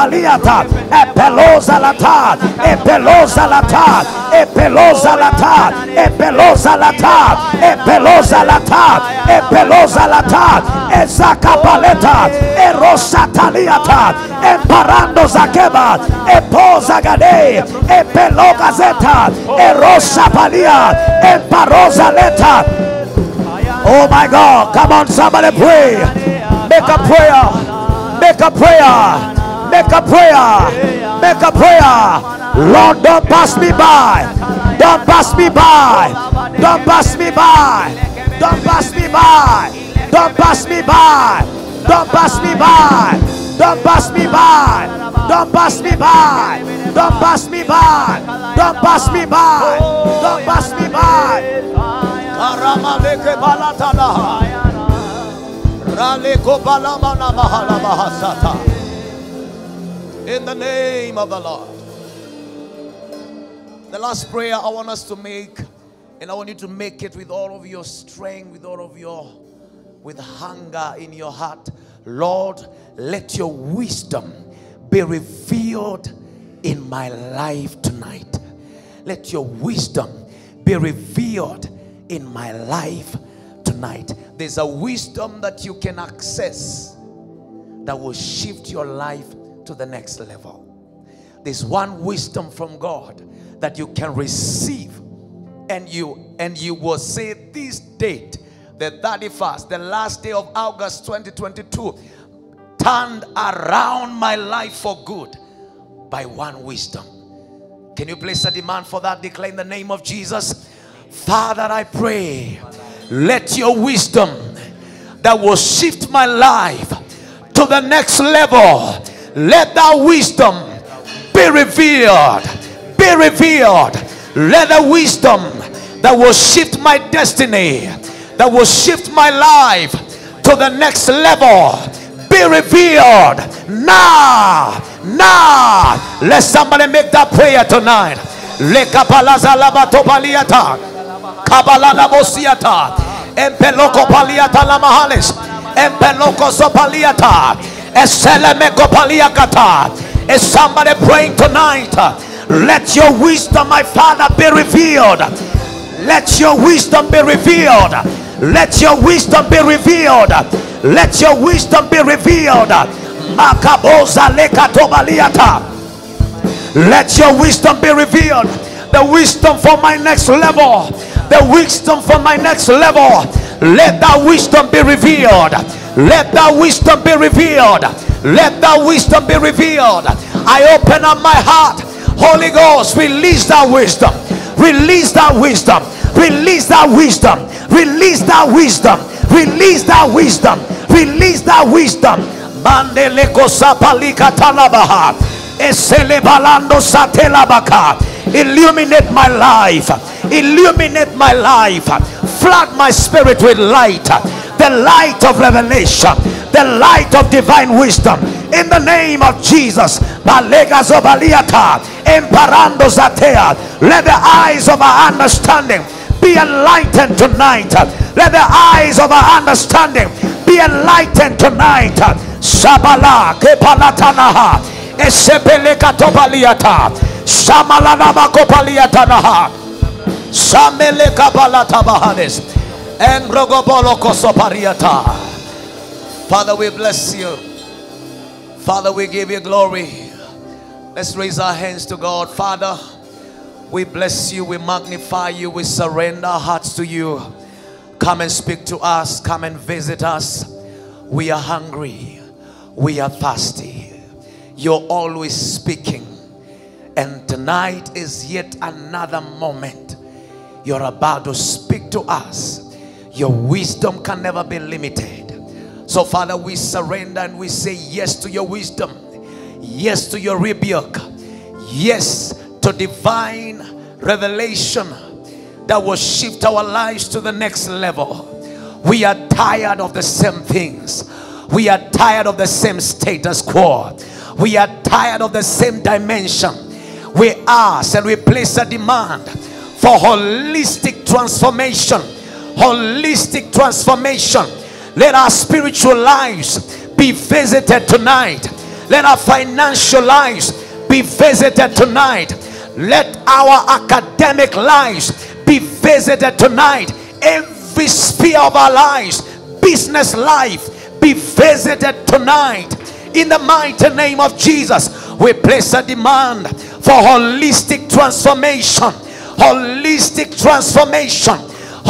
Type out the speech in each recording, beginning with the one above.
paliata epeloza lata epeloza lata epeloza lata epeloza lata epeloza lata epeloza lata paleta erosataliata emparando zakeba epoza gade epeloga zeta erosa palia emparoza leta Oh my God, come on, somebody pray. Make a prayer. Make a prayer. Make a prayer. Make a prayer. Lord, don't pass me by. Don't pass me by. Don't pass me by. Don't pass me by. Don't pass me by. Don't pass me by. Don't pass me by. Don't pass me by. Don't pass me by. Don't pass me by. Don't pass me by. Leke balatana. Raleko balamana mahala bahasata. In the name of the Lord. The last prayer I want us to make, and I want you to make it with all of your strength, with all of your, with hunger in your heart. Lord, let your wisdom be revealed in my life tonight. Let your wisdom be revealed in my life tonight. There's a wisdom that you can access that will shift your life to the next level. There's one wisdom from God that you can receive and you and you will say this date the 31st the last day of August 2022 turned around my life for good by one wisdom. Can you place a demand for that? Declare in the name of Jesus. Father, I pray, let your wisdom that will shift my life to the next level, let that wisdom be revealed. Be revealed. Let the wisdom that will shift my destiny, that will shift my life to the next level, be revealed now. Now, let somebody make that prayer tonight. Empeloko paliata la. Empeloko. Is somebody praying tonight? Let your wisdom, my Father, be revealed. Let your wisdom be revealed. Let your wisdom be revealed. Let your wisdom be revealed. Let your wisdom be revealed. The wisdom for my next level. The wisdom for my next level. Let that wisdom be revealed. Let that wisdom be revealed. Let that wisdom be revealed. I open up my heart. Holy Ghost, release that wisdom. Release that wisdom. Release that wisdom. Release that wisdom. Release that wisdom. Release that wisdom. Mandeleko sapalika talabaha. Esele balando satelabaka. Illuminate my life. Illuminate my life. Flood my spirit with light. The light of revelation. The light of divine wisdom. In the name of Jesus. Let the eyes of our understanding be enlightened tonight. Let the eyes of our understanding be enlightened tonight. Sabala kepalatanaha. Esepeleka topaliata. Samalanama kosopariata. Father, we bless you. Father, we give you glory. Let's raise our hands to God. Father, we bless you, we magnify you, we surrender our hearts to you. Come and speak to us, come and visit us. We are hungry, we are thirsty. You're always speaking, and tonight is yet another moment. You're about to speak to us. Your wisdom can never be limited. So, Father, we surrender and we say yes to your wisdom, yes to your rebuke, yes to divine revelation that will shift our lives to the next level. We are tired of the same things. We are tired of the same status quo. We are tired of the same dimension. We ask and we place a demand for holistic transformation. Holistic transformation. Let our spiritual lives be visited tonight. Let our financial lives be visited tonight. Let our academic lives be visited tonight. Every sphere of our lives, business life, be visited tonight. In the mighty name of Jesus, we place a demand for holistic transformation. Holistic transformation.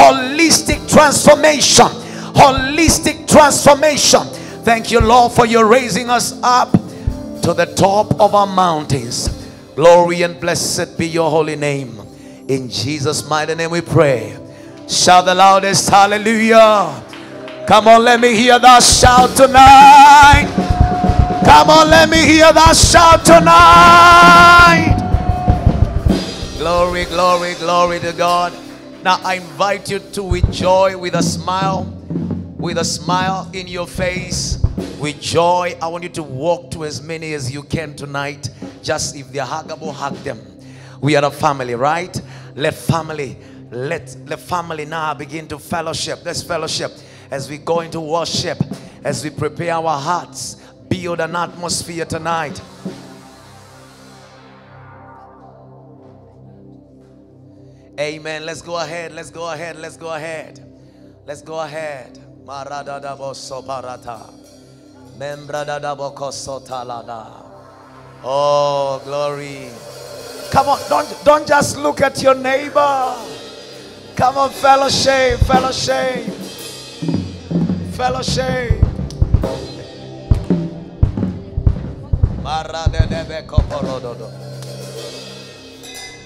Holistic transformation. Holistic transformation. Thank you, Lord, for your raising us up to the top of our mountains. Glory and blessed be your holy name. In Jesus' mighty name we pray. Shout the loudest hallelujah. Come on, let me hear that shout tonight. Come on, let me hear that shout tonight. Glory, glory, glory to God. Now I invite you to with joy, with a smile, with a smile in your face, with joy. I want you to walk to as many as you can tonight. Just if they're huggable, hug them. We are a family, right? Let family, let the family now begin to fellowship. Let's fellowship as we go into worship, as we prepare our hearts, build an atmosphere tonight. Amen. Let's go ahead. Let's go ahead. Let's go ahead. Let's go ahead. Oh, glory. Come on, don't don't just look at your neighbor. Come on, fellowship, fellowship, fellowship. Maradadebe koporododo.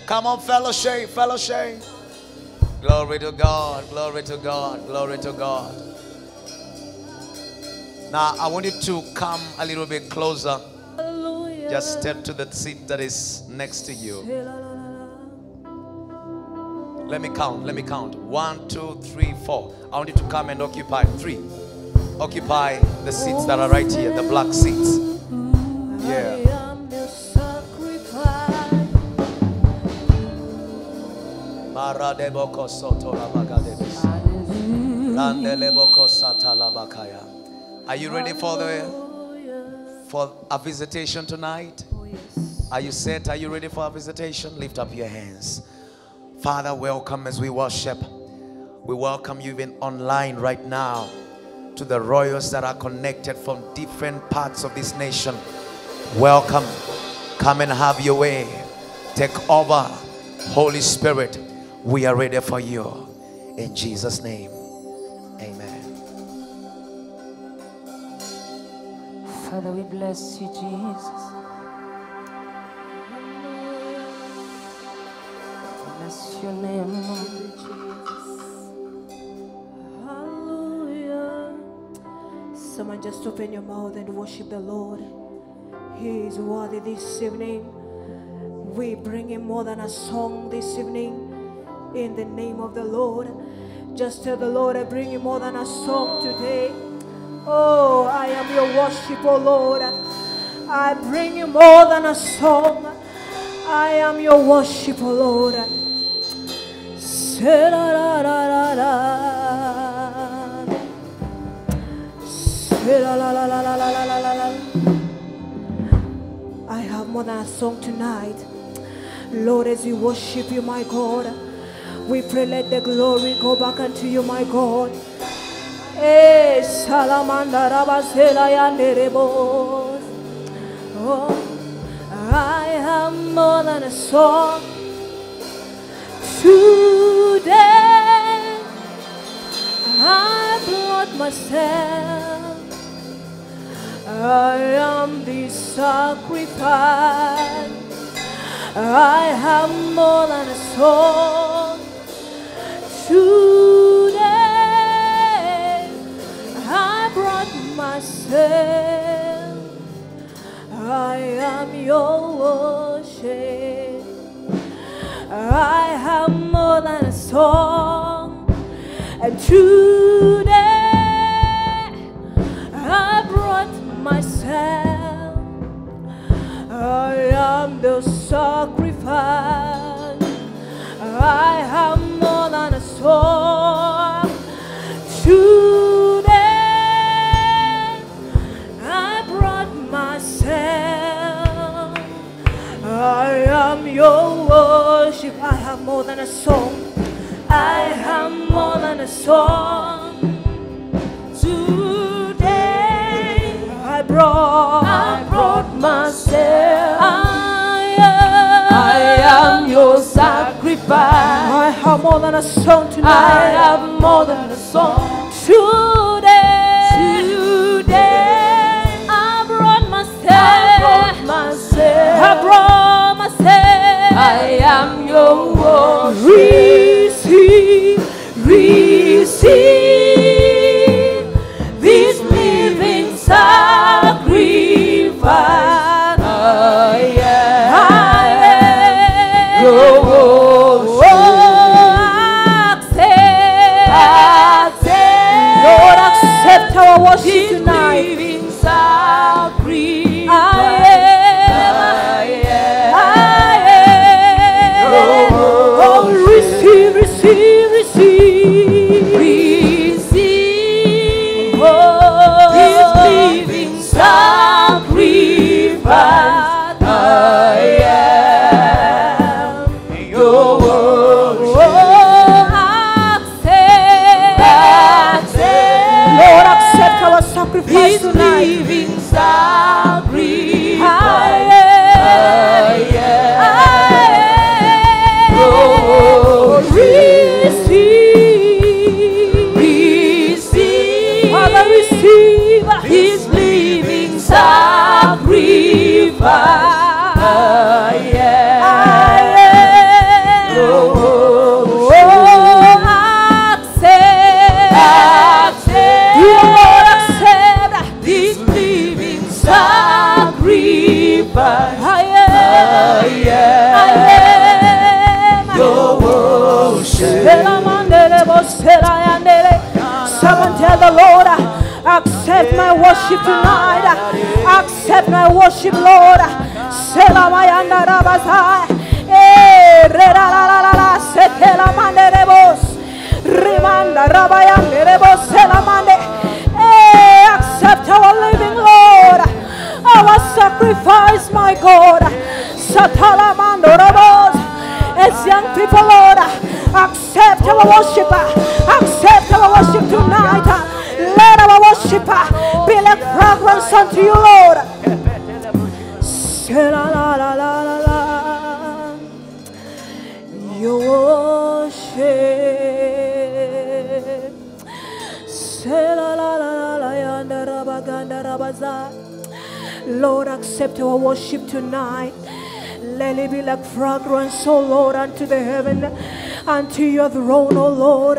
Come on, fellowship, fellowship. Glory to God, glory to God, glory to God. Now, I want you to come a little bit closer. Hallelujah. Just step to the seat that is next to you. Let me count, let me count. One, two, three, four. I want you to come and occupy. Three. Occupy the seats that are right here, the black seats. Yeah. Are you ready for the for a visitation tonight? Are you set? Are you ready for a visitation? Lift up your hands. Father, welcome as we worship. We welcome you even online right now to the royals that are connected from different parts of this nation. Welcome. Come and have your way. Take over. Holy Spirit, we are ready for you. In Jesus' name. Amen. Father, we bless you, Jesus. Bless your name, Hallelujah. Someone just open your mouth and worship the Lord. He is worthy this evening. We bring him more than a song this evening in the name of the Lord. Just tell the Lord, I bring you more than a song today. Oh, I am your worship, oh Lord. I bring you more than a song. I am your worship, oh Lord. Se-la-la-la-la-la. Se-la-la-la-la-la-la-la-la. I have more than a song tonight. Lord, as we worship you, my God, we pray let the glory go back unto you, my God. Eh. Oh, I am more than a song today. I brought myself. I am the sacrifice. I have more than a song today. I brought myself. I am your worship. I have more than a song. And today I brought myself. I am the sacrifice. I have today. I brought myself. I am your worship. I have more than a song. I have more than a song. Today I brought, I brought myself your sacrifice. I have more than a song tonight. I have more than a song today. Today, I brought myself. I brought myself. I brought myself. I am your worship. Receive, receive. worship tonight. Accept my worship, Lord. Selamayanda Rabazai. Eh, re la la la la manderebos. Rimanda Selamande. Eh, accept our living, Lord. Our sacrifice, my God. As young people, Lord, accept our worshiper. unto you, Lord. La, la, la, la, la, worship. Lord, accept our worship tonight. Let it be like fragrance, O oh Lord, unto the heaven, unto your throne, O oh Lord.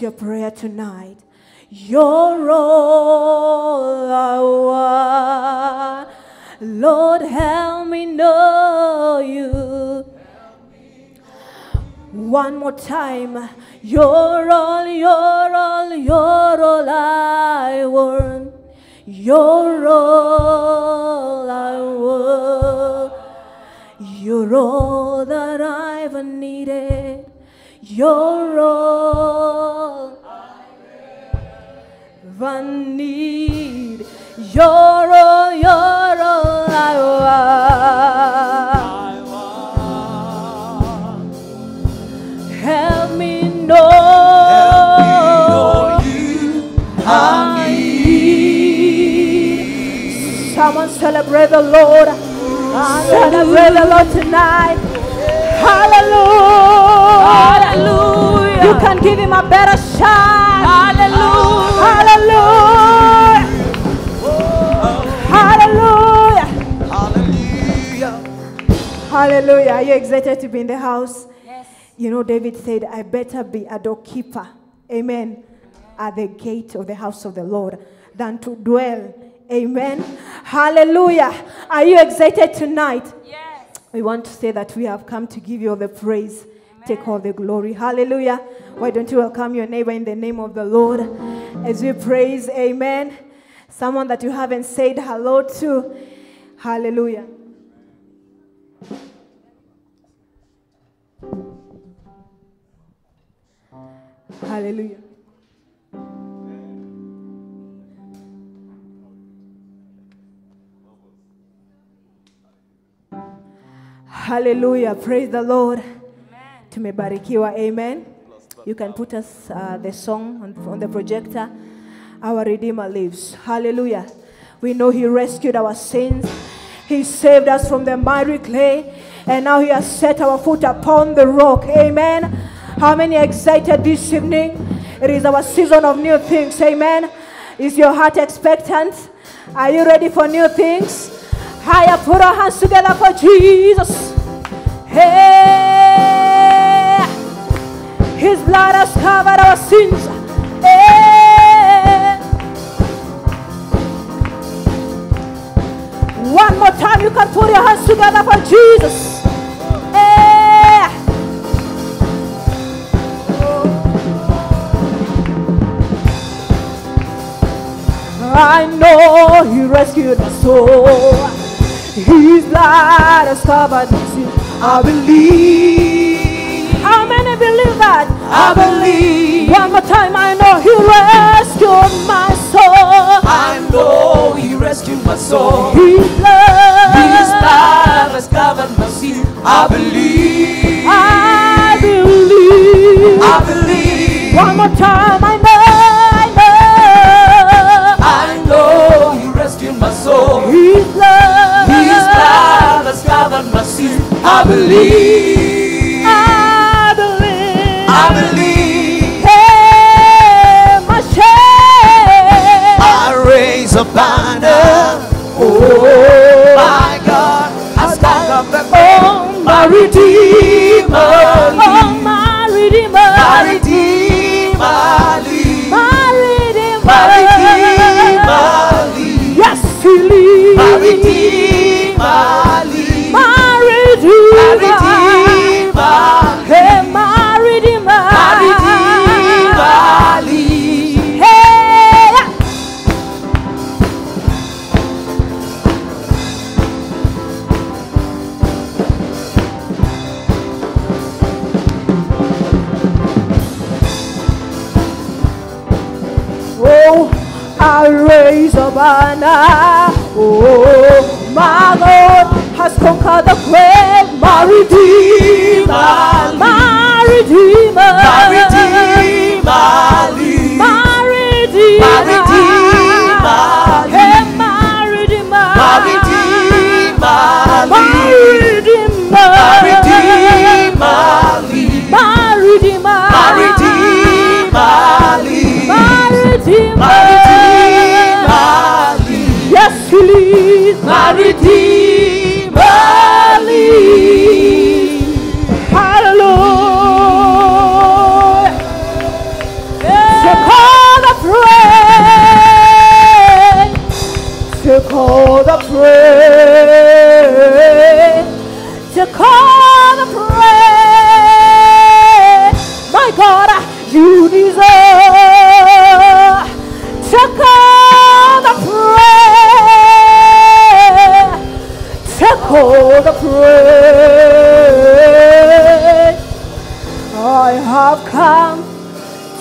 Your prayer tonight. You're all I want. Lord, help me know you. One more time. You're all, you're all, you're all I want. You're all I want. You're all that I've needed. You're all I need. You're all, you're all I want. Help me know. know you. I need. Someone celebrate the Lord. Celebrate the Lord tonight. Hallelujah. Hallelujah. You can give him a better shot. Hallelujah. Are you excited to be in the house? Yes. You know, David said, I better be a doorkeeper. Amen. At the gate of the house of the Lord than to dwell. Amen. Hallelujah. Are you excited tonight? Yes. We want to say that we have come to give you all the praise. Take all the glory. Hallelujah. Why don't you welcome your neighbor in the name of the Lord as we praise? Amen. Someone that you haven't said hello to. Hallelujah. Hallelujah. Hallelujah. Praise the Lord. Tumebarikiwa. Amen. You can put us uh, the song on, on the projector. Our Redeemer lives. Hallelujah. We know He rescued our sins. He saved us from the miry clay. And now He has set our foot upon the rock. Amen. How many excited this evening? It is our season of new things. Amen. Is your heart expectant? Are you ready for new things? Higher, put our hands together for Jesus. Hey, His blood has covered our sins. Hey. One more time, you can put your hands together for Jesus. I know He rescued my soul. His blood has covered my sin. I believe. How many believe that? I believe. One more time, I know He rescued my soul. I know He rescued my soul. His blood. His blood has covered my sin. I believe. I believe. I believe. One more time, I know, I believe. I believe. I believe. Hey, my shame. I raise a banner. Oh, my God has conquered the Oh, my Redeemer. Oh, my Redeemer. My Redeemer. My Redeemer. My Redeemer. Yes, He lives. My Redeemer. Redeemer, my Redeemer, My Redeemer my Redeemer, My Redeemer my Redeemer, My Redeemer my. Redeemer, My Redeemer my Redeemer, My Redeemer my Redeemer, My Redeemer. Yes, he. My Redeemer all the praise. Take all the praise. My God, you deserve. Take all the praise. Take all the praise. I have come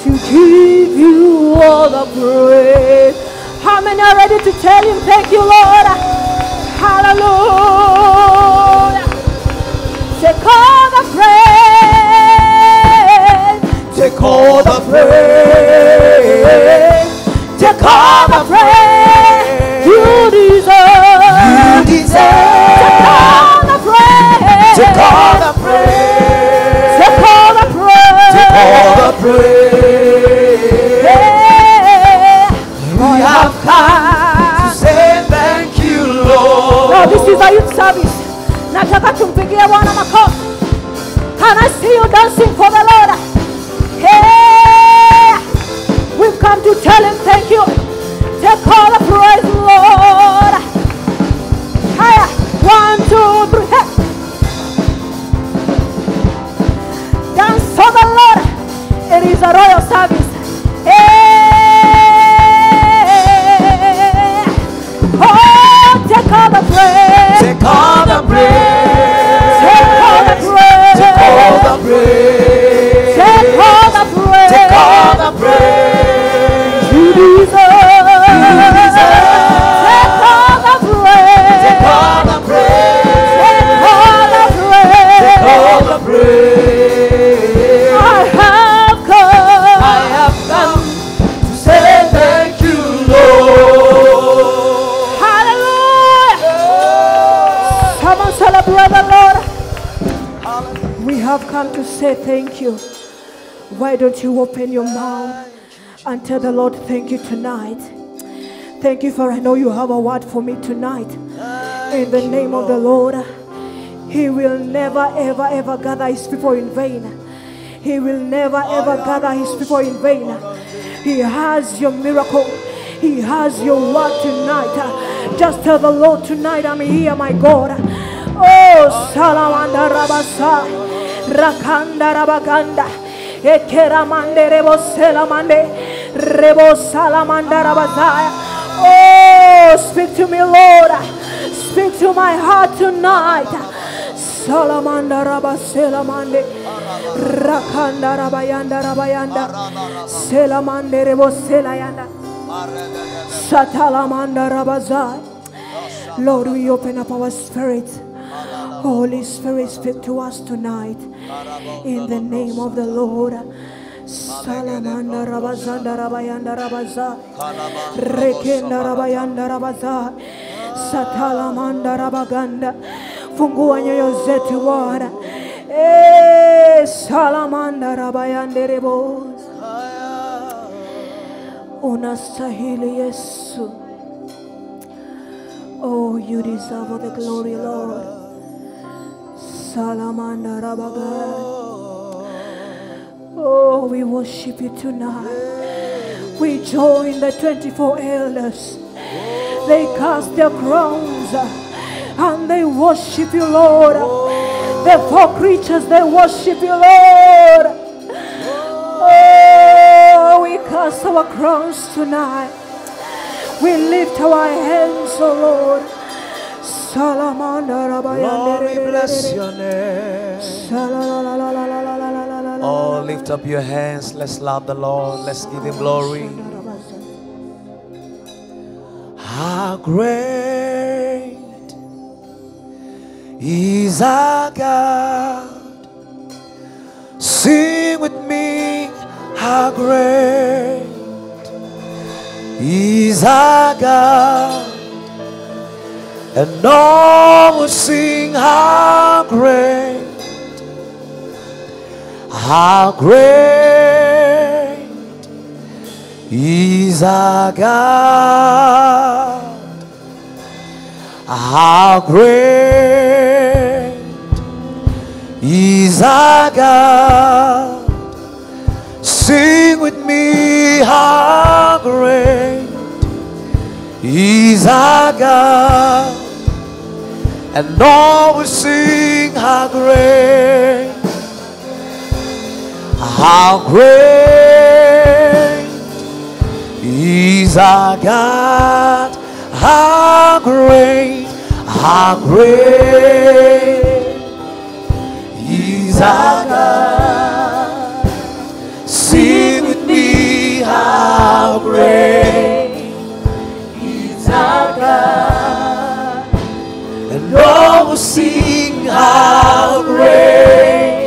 to give you all the praise. How many are ready to tell him, Thank you, Lord? Hallelujah. Take all the praise. Take all the praise. Take all the praise. You deserve. You deserve. Take all the praise. Take all tell the Lord thank you tonight? Thank you for I know you have a word for me tonight. In the name of the Lord, He will never, ever, ever gather His people in vain. He will never, ever gather His people in vain. He has your miracle. He has your word tonight. Just tell the Lord tonight, I'm here, my God. Oh, Salamanda Rabasa, Rakanda Rabaganda, Ekeramande Rebo Selamande, Rebo Salamanda Rabazaya. Oh, speak to me, Lord. Speak to my heart tonight. Salamanda Raba Selamande, Rakanda Rabayanda Rabayanda, Selamande Rebo Selayanda. Satalamanda Rabazai. Lord, we open up our spirit. Holy Spirit, speak to us tonight. In the name of the Lord. Salamanda Rabazanda Rabayanda Rabazai. Rekenda Rabayanda Rabazai. Satalamanda Rabaganda. Fungua nyoyo zetu Bwana. Eh, Salamanda Rabayande Rebos. Unastahili Yesu. Oh, you deserve the glory, Lord. Salamanda Rabagai. Oh, we worship you tonight. We join the 24 elders. They cast their crowns uh, and they worship you, Lord. The four creatures, they worship you, Lord. Oh, we cast our crowns tonight. We lift our hands, oh Lord. Lord, we bless your name. Oh, lift up your hands. Let's love the Lord. Let's give Him glory. How great is our God. Sing with me. How great is our God. And all will sing how great how great is our God. How great is our God. Sing with me, how great is our God. And all will sing, how great, how great is our God. How great, how great is our God. Sing with me, how great is our God. And all will sing, how great,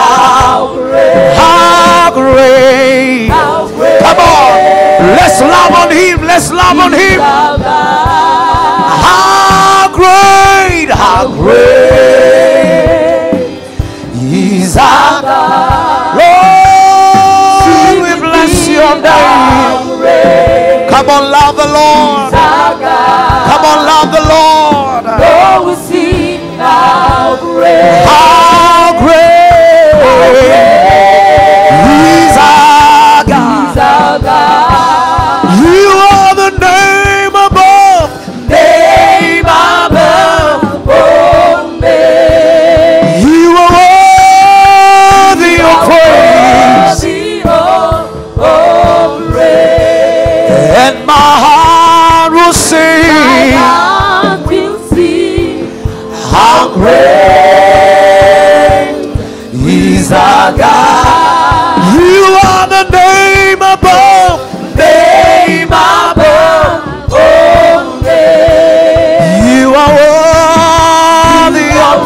how great, how great. Come on, let's love on Him, let's love on Him. How great, how great is our God. Lord, we bless your name. Come on, love the Lord. Come on, love the Lord. How great is our God. You are the name above, name above. You are worthy of praise, and my heart will sing. Is God? You are the name above, name above. Oh, name. You are worthy you are of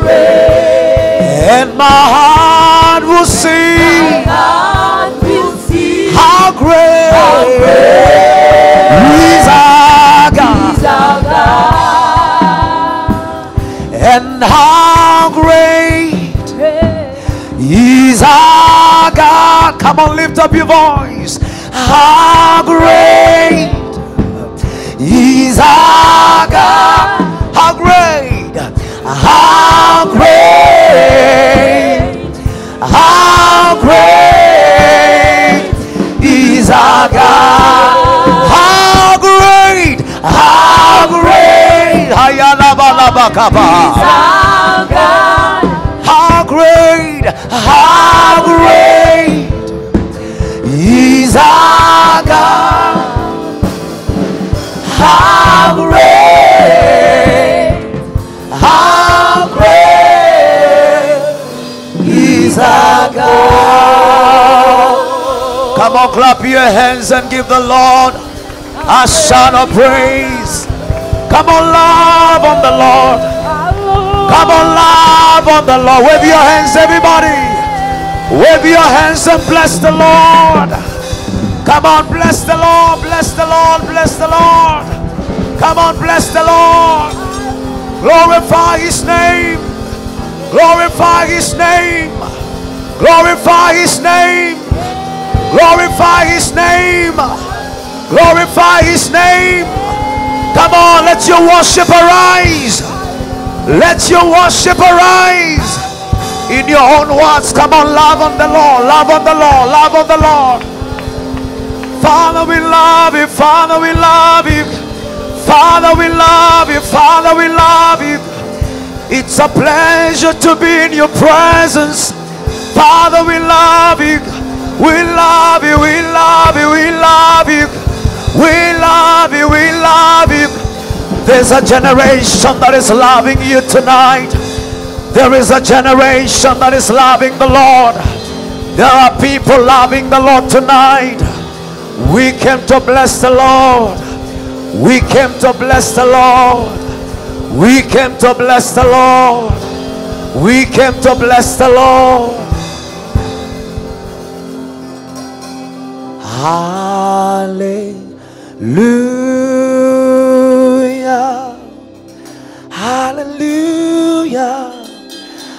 praise, and my heart will sing. Heart will sing How great How great. He's our God. is our God, and how Come on, lift up your voice. How great is our God. How great, how great, how great is our God. How great, how great. How great, how great our. How great, how great is our God. Come on, clap your hands and give the Lord a shout of praise. Come on, love on the Lord. Come on, love on the Lord. Wave your hands, everybody. Wave your hands and bless the Lord. Come on, bless the Lord, bless the Lord, bless the Lord. Come on, bless the Lord. Glorify His name. Glorify His name. Glorify His name. Glorify His name. Glorify His name. Come on, let your worship arise. Let your worship arise in your own words. Come on, love on the Lord, love on the Lord, love on the Lord. Father, we love you. Father, we love you. Father, we love you. Father, we love you. It's a pleasure to be in your presence. Father, we love you. We love you. We love you. We love you. We love you. We love you. There's a generation that is loving you tonight. There is a generation that is loving the Lord. There are people loving the Lord tonight. We came to bless the Lord. We came to bless the Lord. We came to bless the Lord. We came to bless the Lord. Hallelujah. Hallelujah.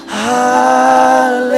Hallelujah.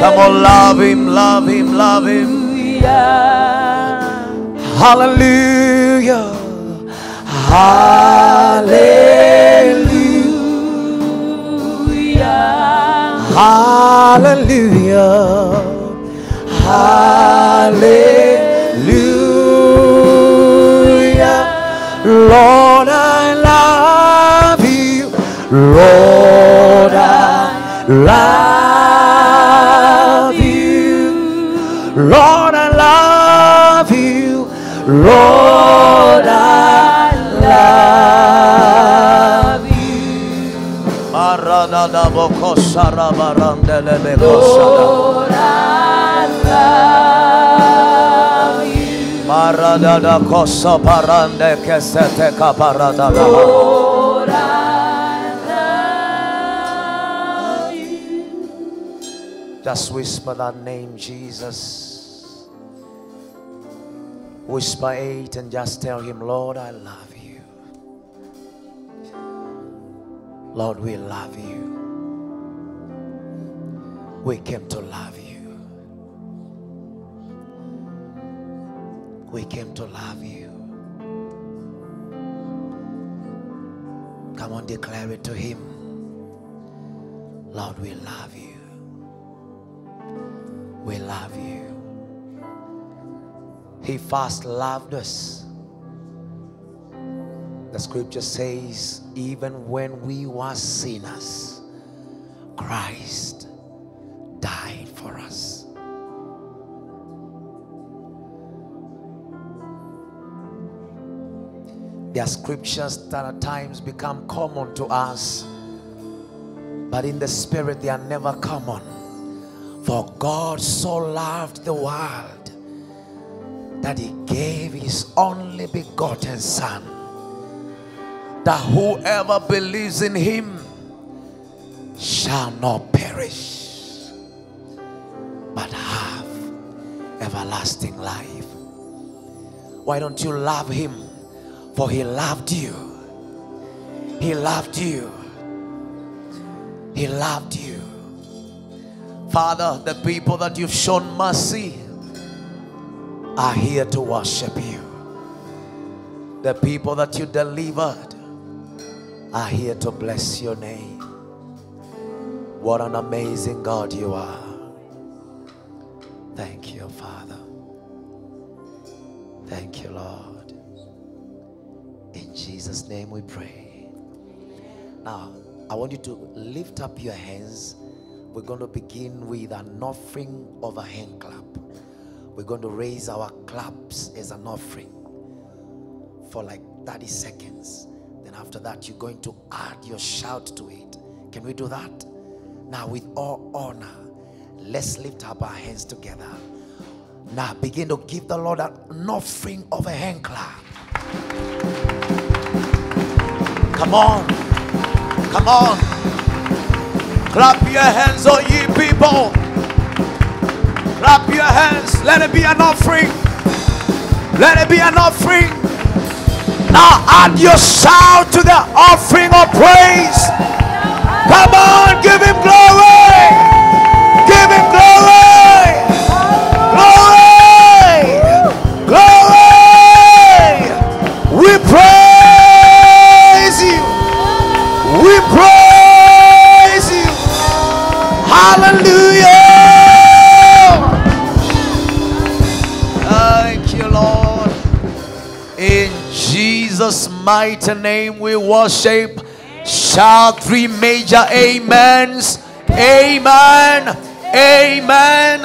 Come on, love him, love him, love him. Hallelujah. Hallelujah. Hallelujah. Hallelujah. Lord, I love you. Lord, I love Lord, I love you. Lord, I love you. Lord, I love you. Maradada koso parande kesete kaparada Lord, I love you. Just whisper that name, Jesus. Whisper it and just tell him, Lord, I love you. Lord, we love you. We came to love you. We came to love you. Come on, declare it to him. Lord, we love you. We love you. He first loved us. The scripture says, even when we were sinners, Christ died for us. There are scriptures that at times become common to us, but in the spirit they are never common. For God so loved the world that he gave his only begotten Son, that whoever believes in him shall not perish, but have everlasting life. Why don't you love him? For he loved you. He loved you. He loved you. Father, the people that you've shown mercy are here to worship you. The people that you delivered are here to bless your name. What an amazing God you are. Thank you, Father. Thank you, Lord. In Jesus' name we pray. Now, I want you to lift up your hands. We're going to begin with an offering of a hand clap. We're going to raise our claps as an offering for like 30 seconds. Then, after that, you're going to add your shout to it. Can we do that? Now, with all honor, let's lift up our hands together. Now, begin to give the Lord an offering of a hand clap. Come on. Come on. Clap your hands, oh ye people. Clap your hands. Let it be an offering. Let it be an offering. Now add your shout to the offering of praise. Come on, give him glory. Give him glory. Glory. Mighty name we worship. Shout three major amens. Amen. Amen.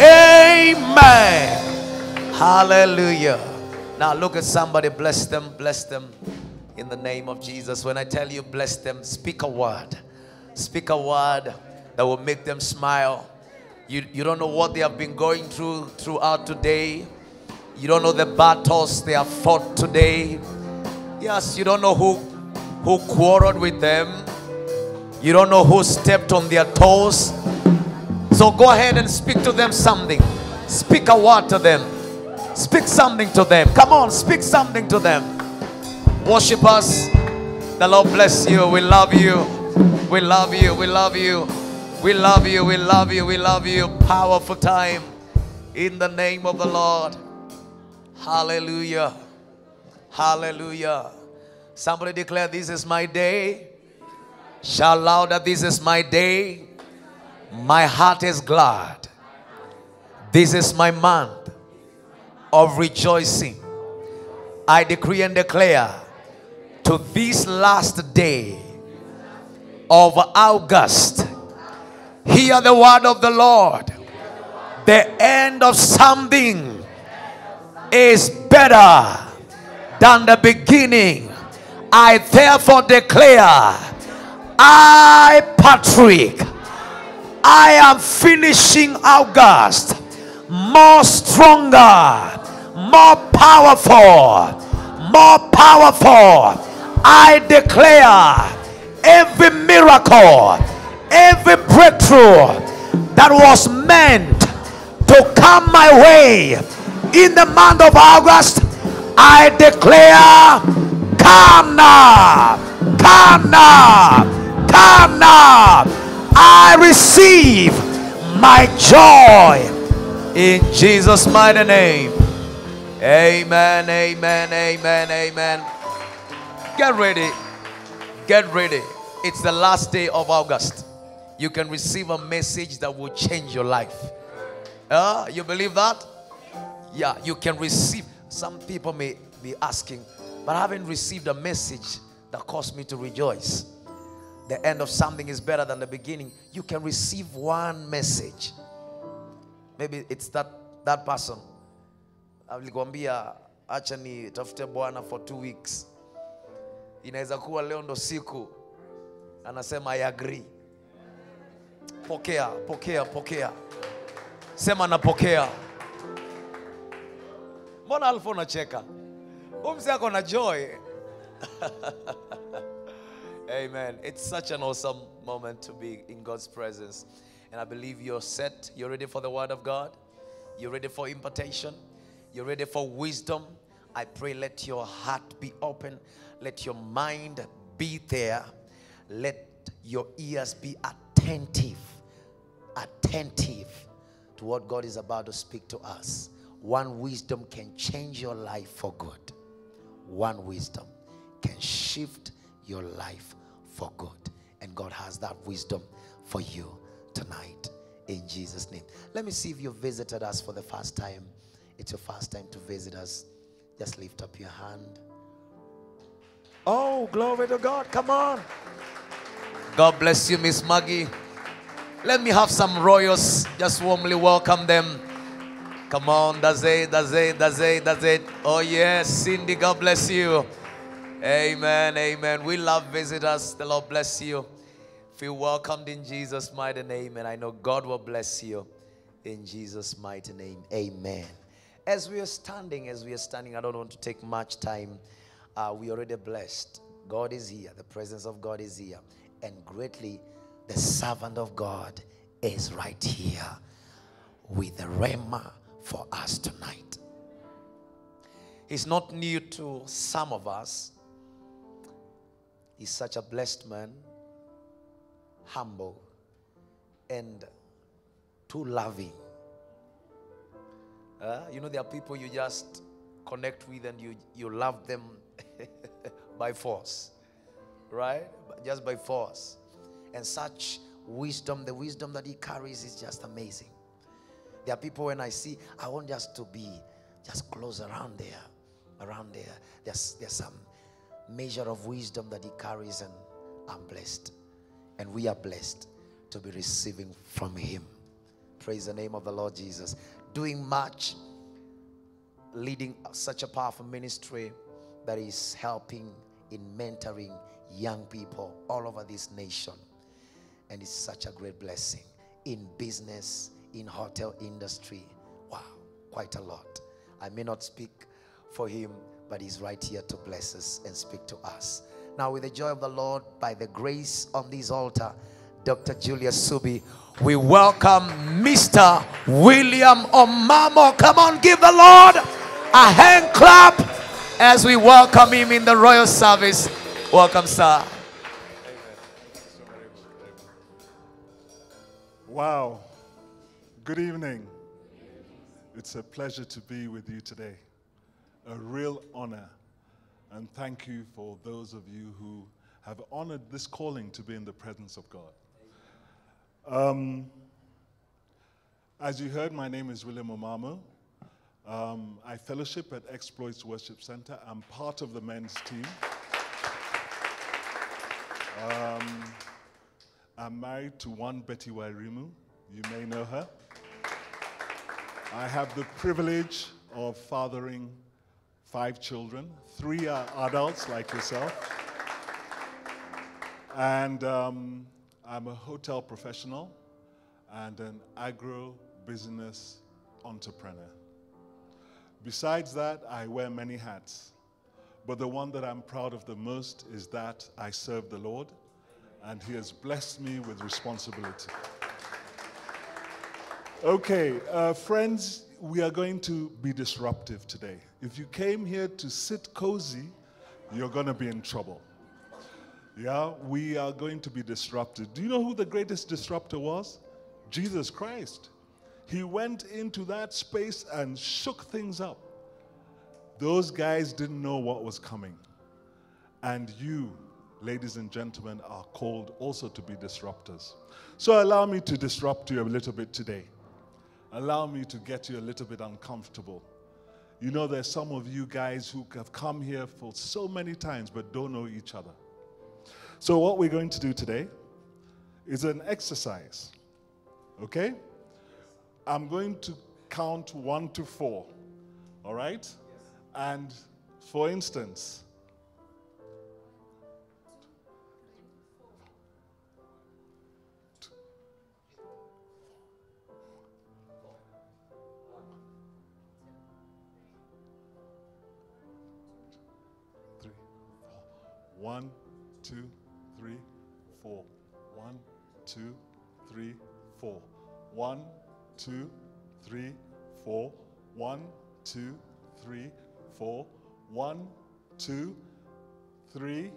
Amen. Hallelujah. Now look at somebody, bless them, bless them in the name of Jesus. When I tell you bless them, speak a word. Speak a word that will make them smile. You, you don't know what they have been going through throughout today. You don't know the battles they have fought today. Yes, you don't know who who quarreled with them. You don't know who stepped on their toes. So go ahead and speak to them something. Speak a word to them. Speak something to them. Come on, speak something to them. Worship us. The Lord bless you. We love you. We love you. We love you. We love you. We love you. We love you. Powerful time. In the name of the Lord. Hallelujah. Hallelujah. Somebody declare, This is my day. Shout louder, This is my day. My heart is glad. This is my month of rejoicing. I decree and declare to this last day of August, hear the word of the Lord. The end of something is better than the beginning. I therefore declare, I, Patrick, I am finishing August more stronger, more powerful, more powerful. I declare every miracle, every breakthrough that was meant to come my way in the month of August, I declare, come now, come now, come now. I receive my joy in Jesus' mighty name. Amen, amen, amen, amen. Get ready, get ready. It's the last day of August. You can receive a message that will change your life. Uh, you believe that? Yeah, you can receive. Some people may be asking, but I haven't received a message that caused me to rejoice. The end of something is better than the beginning. You can receive one message. Maybe it's that that person. Alikwambia acha ni tafute Bwana for two weeks. Inaweza kuwa leo ndo siku anasema I agree. Pokea, pokea, pokea. Sema napokea. Mbona Alfa unacheka? Umsi yako na joy. Amen. It's such an awesome moment to be in God's presence. And I believe you're set. You're ready for the word of God. You're ready for impartation. You're ready for wisdom. I pray let your heart be open. Let your mind be there. Let your ears be attentive. Attentive to what God is about to speak to us. One wisdom can change your life for good. One wisdom can shift your life for good. And God has that wisdom for you tonight in Jesus' name. Let me see if you visited us for the first time. It's your first time to visit us. Just lift up your hand. Oh, glory to God. Come on. God bless you, Miss Maggie. Let me have some royals. Just warmly welcome them. Come on, that's it, that's it, that's it, that's it. Oh, yes, Cindy, God bless you. Amen, amen. We love visitors. The Lord bless you. Feel welcomed in Jesus' mighty name, and I know God will bless you in Jesus' mighty name. Amen. As we are standing, as we are standing, I don't want to take much time. Uh, we already blessed. God is here. The presence of God is here, and greatly the servant of God is right here with the rhema for us tonight. He's not new to some of us. He's such a blessed man, humble, and too loving. Uh, you know, there are people you just connect with and you, you love them by force, right? Just by force. And such wisdom, the wisdom that he carries is just amazing. There are people when I see, I want just to be just close around there, around there. There's, there's some measure of wisdom that he carries, and I'm blessed. And we are blessed to be receiving from him. Praise the name of the Lord Jesus. Doing much, leading such a powerful ministry that is helping in mentoring young people all over this nation. And it's such a great blessing in business, in hotel industry. Wow, quite a lot. I may not speak for him, but he's right here to bless us and speak to us. Now, with the joy of the Lord, by the grace on this altar, Dr. Julius Suubi, we welcome Mr. William Omamo. Come on, give the Lord a hand clap as we welcome him in the royal service. Welcome, sir. Wow. Good evening. It's a pleasure to be with you today. A real honor. And thank you for those of you who have honored this calling to be in the presence of God. Um, as you heard, my name is William Omamo. Um, I fellowship at Exploits Worship Center. I'm part of the men's team. Um, I'm married to one Betty Wairimu. You may know her. I have the privilege of fathering five children. Three are adults like yourself. And um, I'm a hotel professional and an agro business entrepreneur. Besides that, I wear many hats. But the one that I'm proud of the most is that I serve the Lord and He has blessed me with responsibility. Okay, uh, friends, we are going to be disruptive today. If you came here to sit cozy, you're going to be in trouble. Yeah, we are going to be disrupted. Do you know who the greatest disruptor was? Jesus Christ. He went into that space and shook things up. Those guys didn't know what was coming. And you, ladies and gentlemen, are called also to be disruptors. So allow me to disrupt you a little bit today. Allow me to get you a little bit uncomfortable. You know, there's some of you guys who have come here for so many times but don't know each other. So, what we're going to do today is an exercise. Okay? I'm going to count one to four. All right? And for instance, One, two, three, four. One, two, three, four. One, two, three, four. One, two, three, four. One, two, three,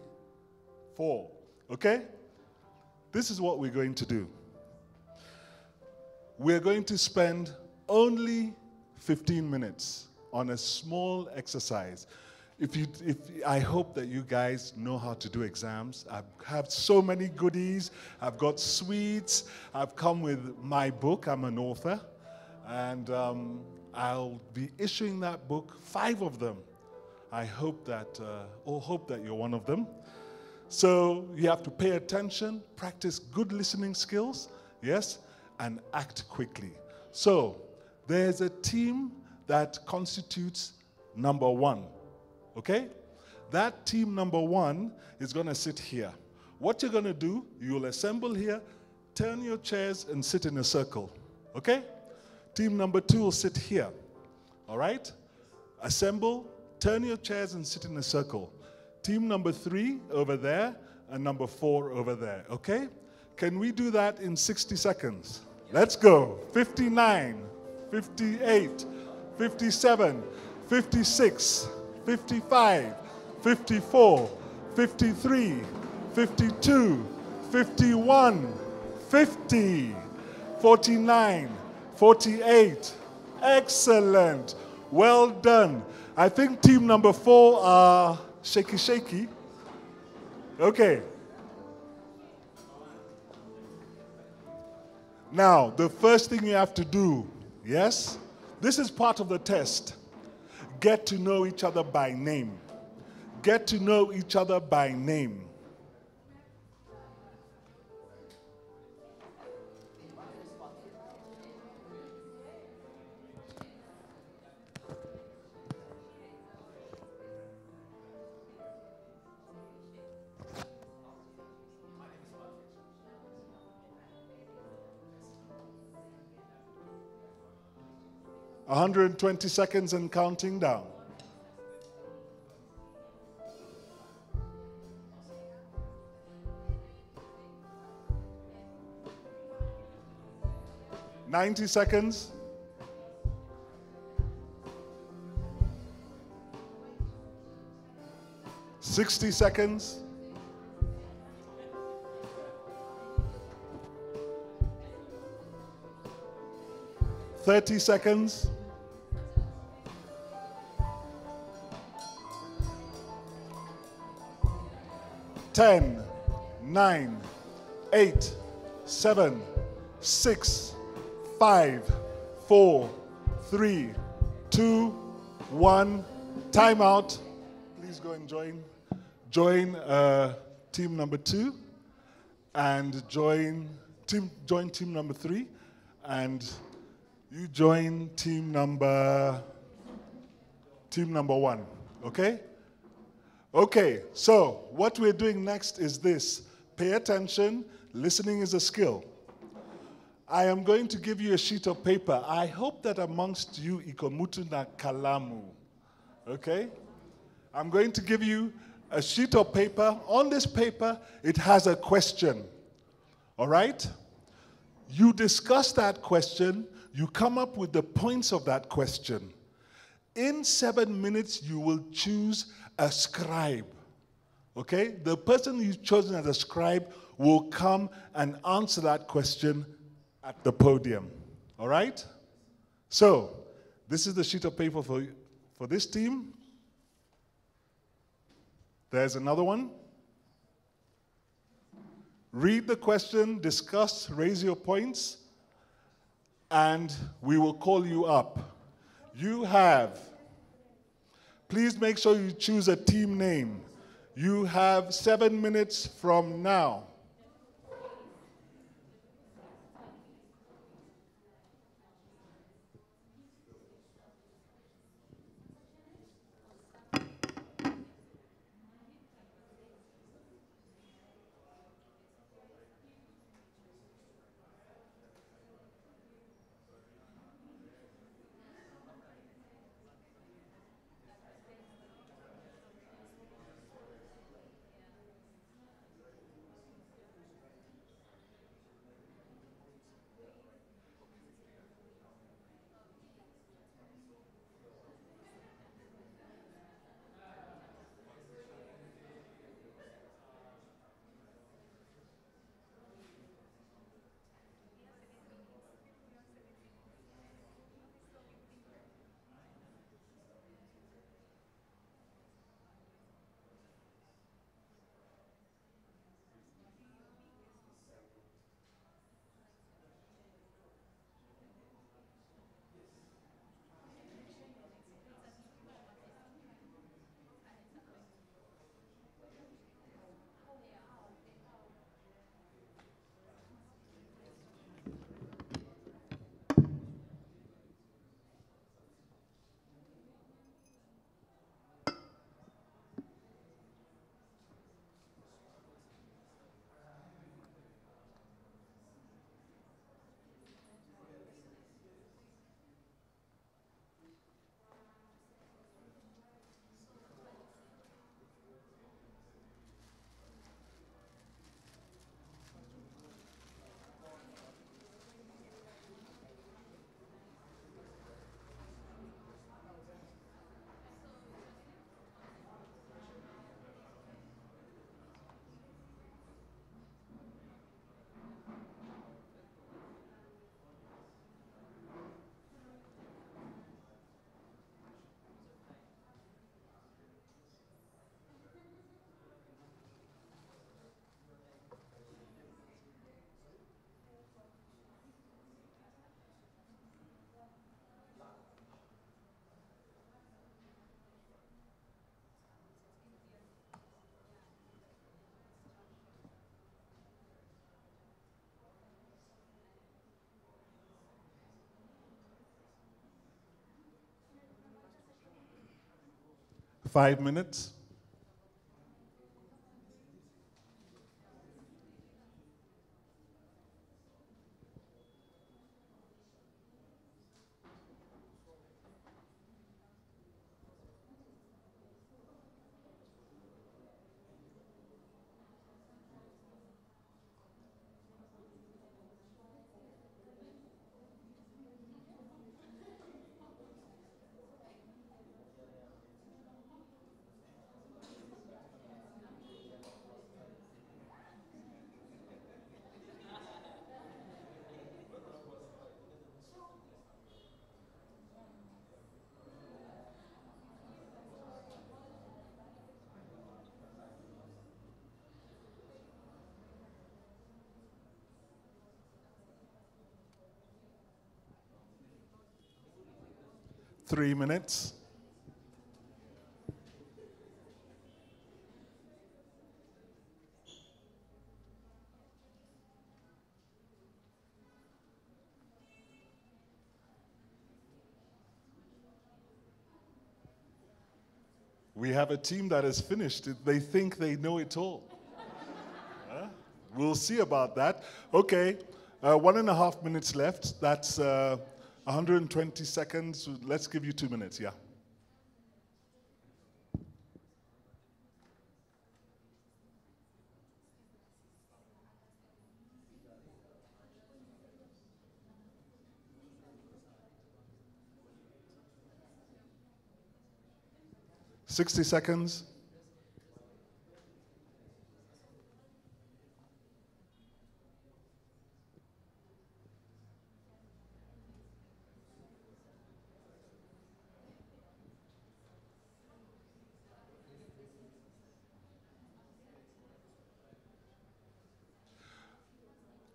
four. Okay? This is what we're going to do. We're going to spend only 15 minutes on a small exercise. If you, if, I hope that you guys know how to do exams. I have so many goodies. I've got sweets. I've come with my book. I'm an author. And um, I'll be issuing that book, five of them. I hope that, uh, or hope that you're one of them. So you have to pay attention, practice good listening skills, yes, and act quickly. So there's a team that constitutes number one, okay? That team number one is going to sit here. What you're going to do, you'll assemble here, turn your chairs, and sit in a circle, okay? Team number two will sit here, all right? Assemble, turn your chairs, and sit in a circle. Team number three over there, and number four over there, okay? Can we do that in 60 seconds? Let's go. 59, 58, 57, 56, 55, 54, 53, 52, 51, 50, 49, 48. Excellent. Well done. I think team number four are shaky shaky. Okay. Now, the first thing you have to do, yes? This is part of the test. Get to know each other by name. Get to know each other by name. One hundred and twenty seconds and counting down. Ninety seconds. Sixty seconds. Thirty seconds. Ten, nine, eight, seven, six, five, four, three, two, one. Time out. Please go and join. Join uh, team number two, and join team. Join team number three, and you join team number. Team number one. Okay. Okay, so what we're doing next is this pay attention, listening is a skill. I am going to give you a sheet of paper. I hope that amongst you, ikomutu na kalamu. Okay? I'm going to give you a sheet of paper. On this paper, it has a question. All right? You discuss that question, you come up with the points of that question. In seven minutes, you will choose a scribe. Okay? The person you've chosen as a scribe will come and answer that question at the podium. All right? So, this is the sheet of paper for, for this team. There's another one. Read the question, discuss, raise your points, and we will call you up. You have Please make sure you choose a team name. You have seven minutes from now. Five minutes. Three minutes. We have a team that has finished. They think they know it all. We'll see about that. Okay, uh, one and a half minutes left. That's uh, 120 seconds. Let's give you two minutes, yeah. Sixty seconds.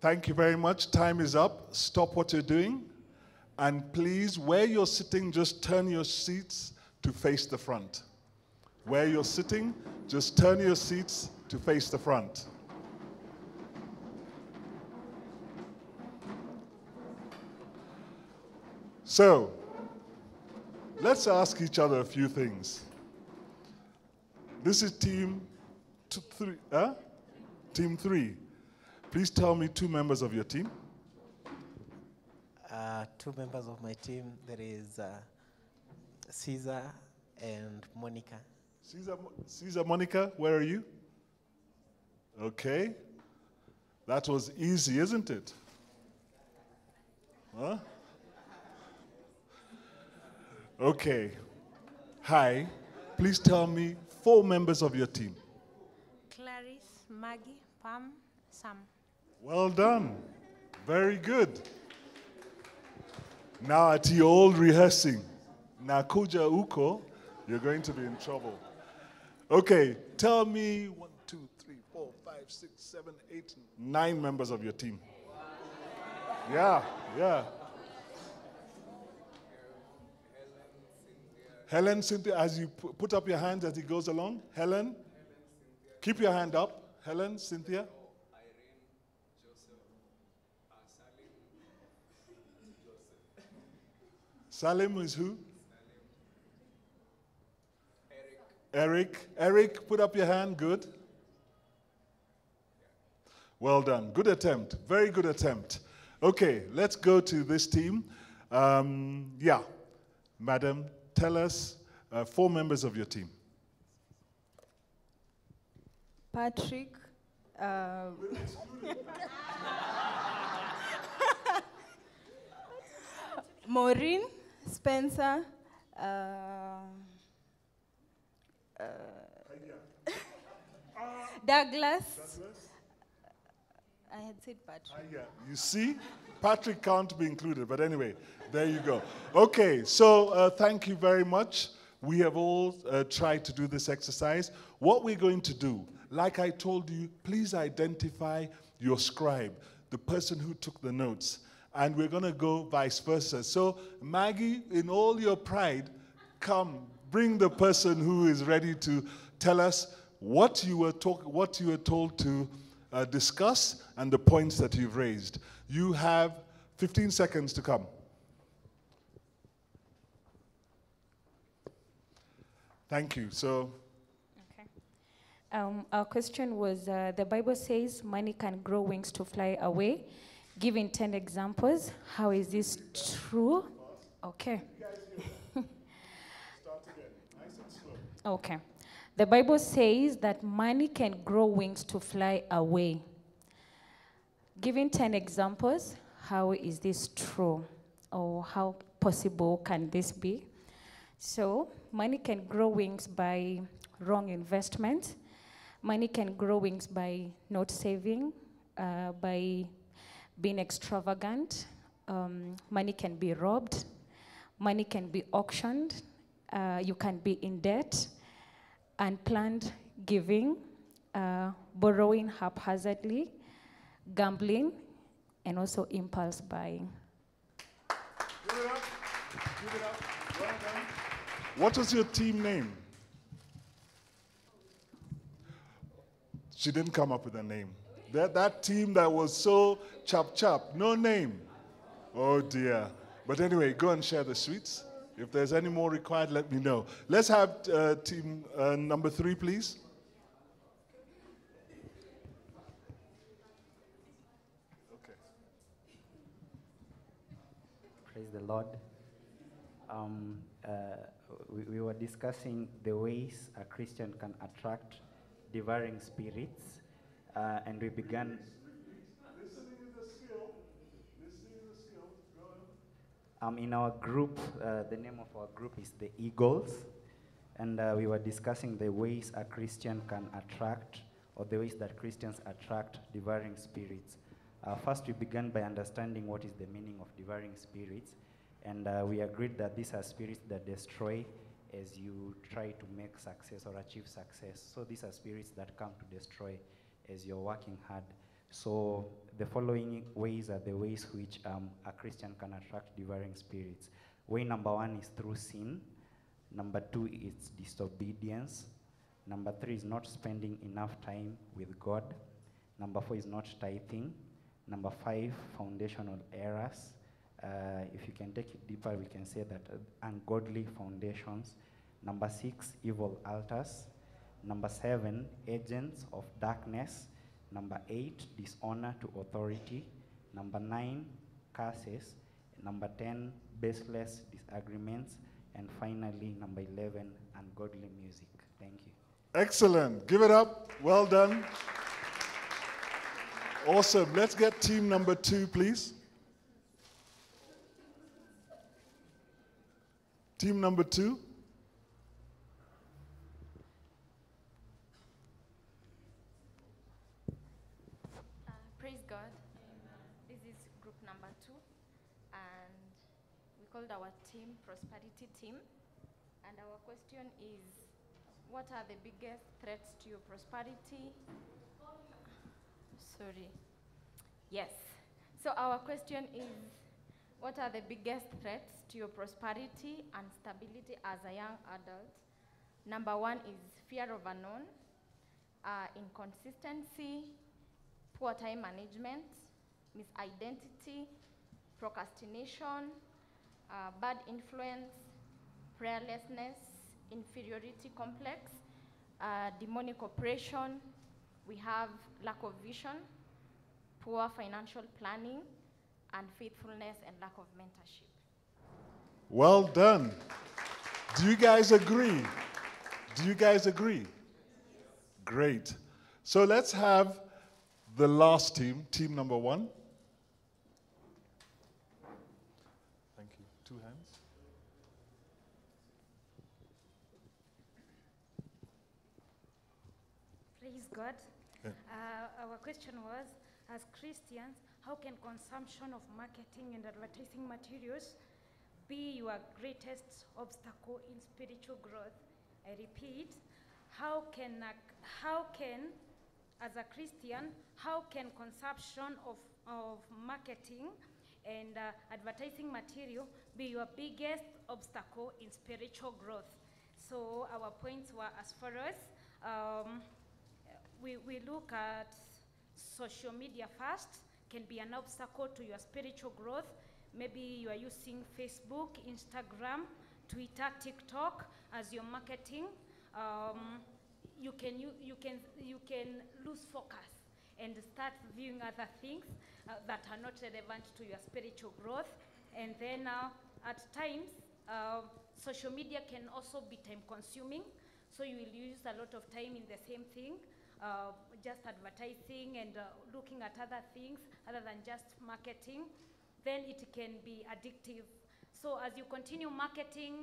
Thank you very much. Time is up. Stop what you're doing. And please, where you're sitting, just turn your seats to face the front. Where you're sitting, just turn your seats to face the front. So, let's ask each other a few things. This is team two, three, huh? Team three. Please tell me two members of your team. Uh, two members of my team. There is uh, Caesar and Monica. Caesar, Caesar Monica, where are you? Okay. That was easy, isn't it? Huh? Okay. Hi. Please tell me four members of your team. Clarice, Maggie, Pam, Sam. Well done. Very good. Now at your old rehearsing, Nakuja Uko, you're going to be in trouble. Okay, tell me one, two, three, four, five, six, seven, eight, nine members of your team. Yeah, yeah. Helen, Cynthia, as you put up your hands as he goes along. Helen, keep your hand up. Helen, Cynthia. Salim is who? Eric. Eric, Eric, put up your hand. Good. Well done. Good attempt. Very good attempt. Okay, let's go to this team. Um, yeah, madam, tell us uh, four members of your team. Patrick. Um, Maureen, Spencer, uh, uh, Douglas. I had said Patrick. Ah, yeah, you see, Patrick can't be included, but anyway, there you go. Okay, so uh, thank you very much. We have all uh, tried to do this exercise. What we're going to do, like I told you, please identify your scribe, the person who took the notes. And we're going to go vice versa. So, Maggie, in all your pride, come, bring the person who is ready to tell us what you were, talk- what you were told to uh, discuss and the points that you've raised. You have 15 seconds to come. Thank you. So, Okay. Um, our question was uh, the Bible says money can grow wings to fly away. Giving 10 examples. How is this true? Okay. Okay. The Bible says that money can grow wings to fly away. Giving 10 examples, how is this true? Or how possible can this be? So, money can grow wings by wrong investment. Money can grow wings by not saving, uh, by being extravagant. Um, money can be robbed. Money can be auctioned. Uh, you can be in debt. Unplanned giving, uh, borrowing haphazardly, gambling, and also impulse buying. what was your team name? She didn't come up with a name. That, that team that was so chop chop, no name. Oh dear. But anyway, go and share the sweets. If there's any more required, let me know. Let's have uh, team uh, number three, please. Okay. Praise the Lord. Um, uh, we, we were discussing the ways a Christian can attract devouring spirits, uh, and we began. Um, in our group, uh, the name of our group is the Eagles, and uh, we were discussing the ways a Christian can attract, or the ways that Christians attract devouring spirits. Uh, first, we began by understanding what is the meaning of devouring spirits, and uh, we agreed that these are spirits that destroy as you try to make success or achieve success. So these are spirits that come to destroy as you're working hard. So the following ways are the ways which um, a Christian can attract devouring spirits. Way number one is through sin. Number two is disobedience. Number three is not spending enough time with God. Number four is not tithing. Number five, foundational errors. Uh, if you can take it deeper, we can say that uh, ungodly foundations. Number six, evil altars. Number seven, agents of darkness. Number eight, dishonor to authority. Number nine, curses. Number 10, baseless disagreements. And finally, number 11, ungodly music. Thank you. Excellent. Give it up. Well done. Awesome. Let's get team number two, please. Team number two. Uh, praise God. This is group number two, and we called our team Prosperity Team. And our question is What are the biggest threats to your prosperity? Sorry. Yes. So, our question is What are the biggest threats to your prosperity and stability as a young adult? Number one is fear of unknown, uh, inconsistency, poor time management, misidentity, procrastination, uh, bad influence, prayerlessness, inferiority complex, uh, demonic oppression. We have lack of vision, poor financial planning, unfaithfulness, and lack of mentorship. Well done. Do you guys agree? Do you guys agree? Great. So let's have the last team, team number one. Thank you. Two hands. Praise God. Yeah. Uh, our question was As Christians, how can consumption of marketing and advertising materials be your greatest obstacle in spiritual growth? I repeat, how can, how can as a Christian, how can consumption of, of marketing and uh, advertising material be your biggest obstacle in spiritual growth? So our points were as follows. Um, we, we look at social media first can be an obstacle to your spiritual growth. Maybe you are using Facebook, Instagram Twitter, TikTok as your marketing, um, you can you, you can you can lose focus and start viewing other things uh, that are not relevant to your spiritual growth. And then uh, at times, uh, social media can also be time consuming. So you will use a lot of time in the same thing, uh, just advertising and uh, looking at other things other than just marketing. Then it can be addictive. So as you continue marketing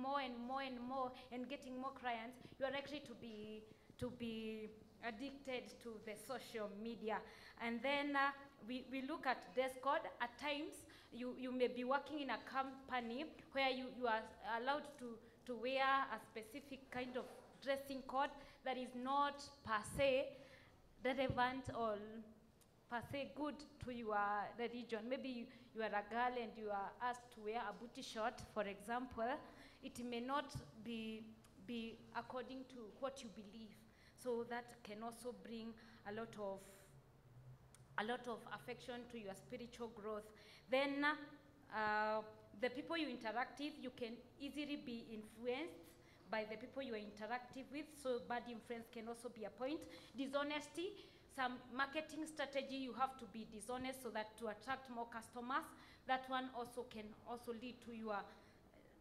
more and more and more and getting more clients, you are likely to be to be addicted to the social media. And then uh, we, we look at code. At times, you, you may be working in a company where you, you are allowed to, to wear a specific kind of dressing code that is not per se relevant or per se good to your religion. Maybe you, are a girl and you are asked to wear a booty short, for example. It may not be, be according to what you believe. So that can also bring a lot of a lot of affection to your spiritual growth. Then uh, the people you interact with, you can easily be influenced by the people you are interactive with. So bad influence can also be a point. Dishonesty, some marketing strategy you have to be dishonest so that to attract more customers. That one also can also lead to your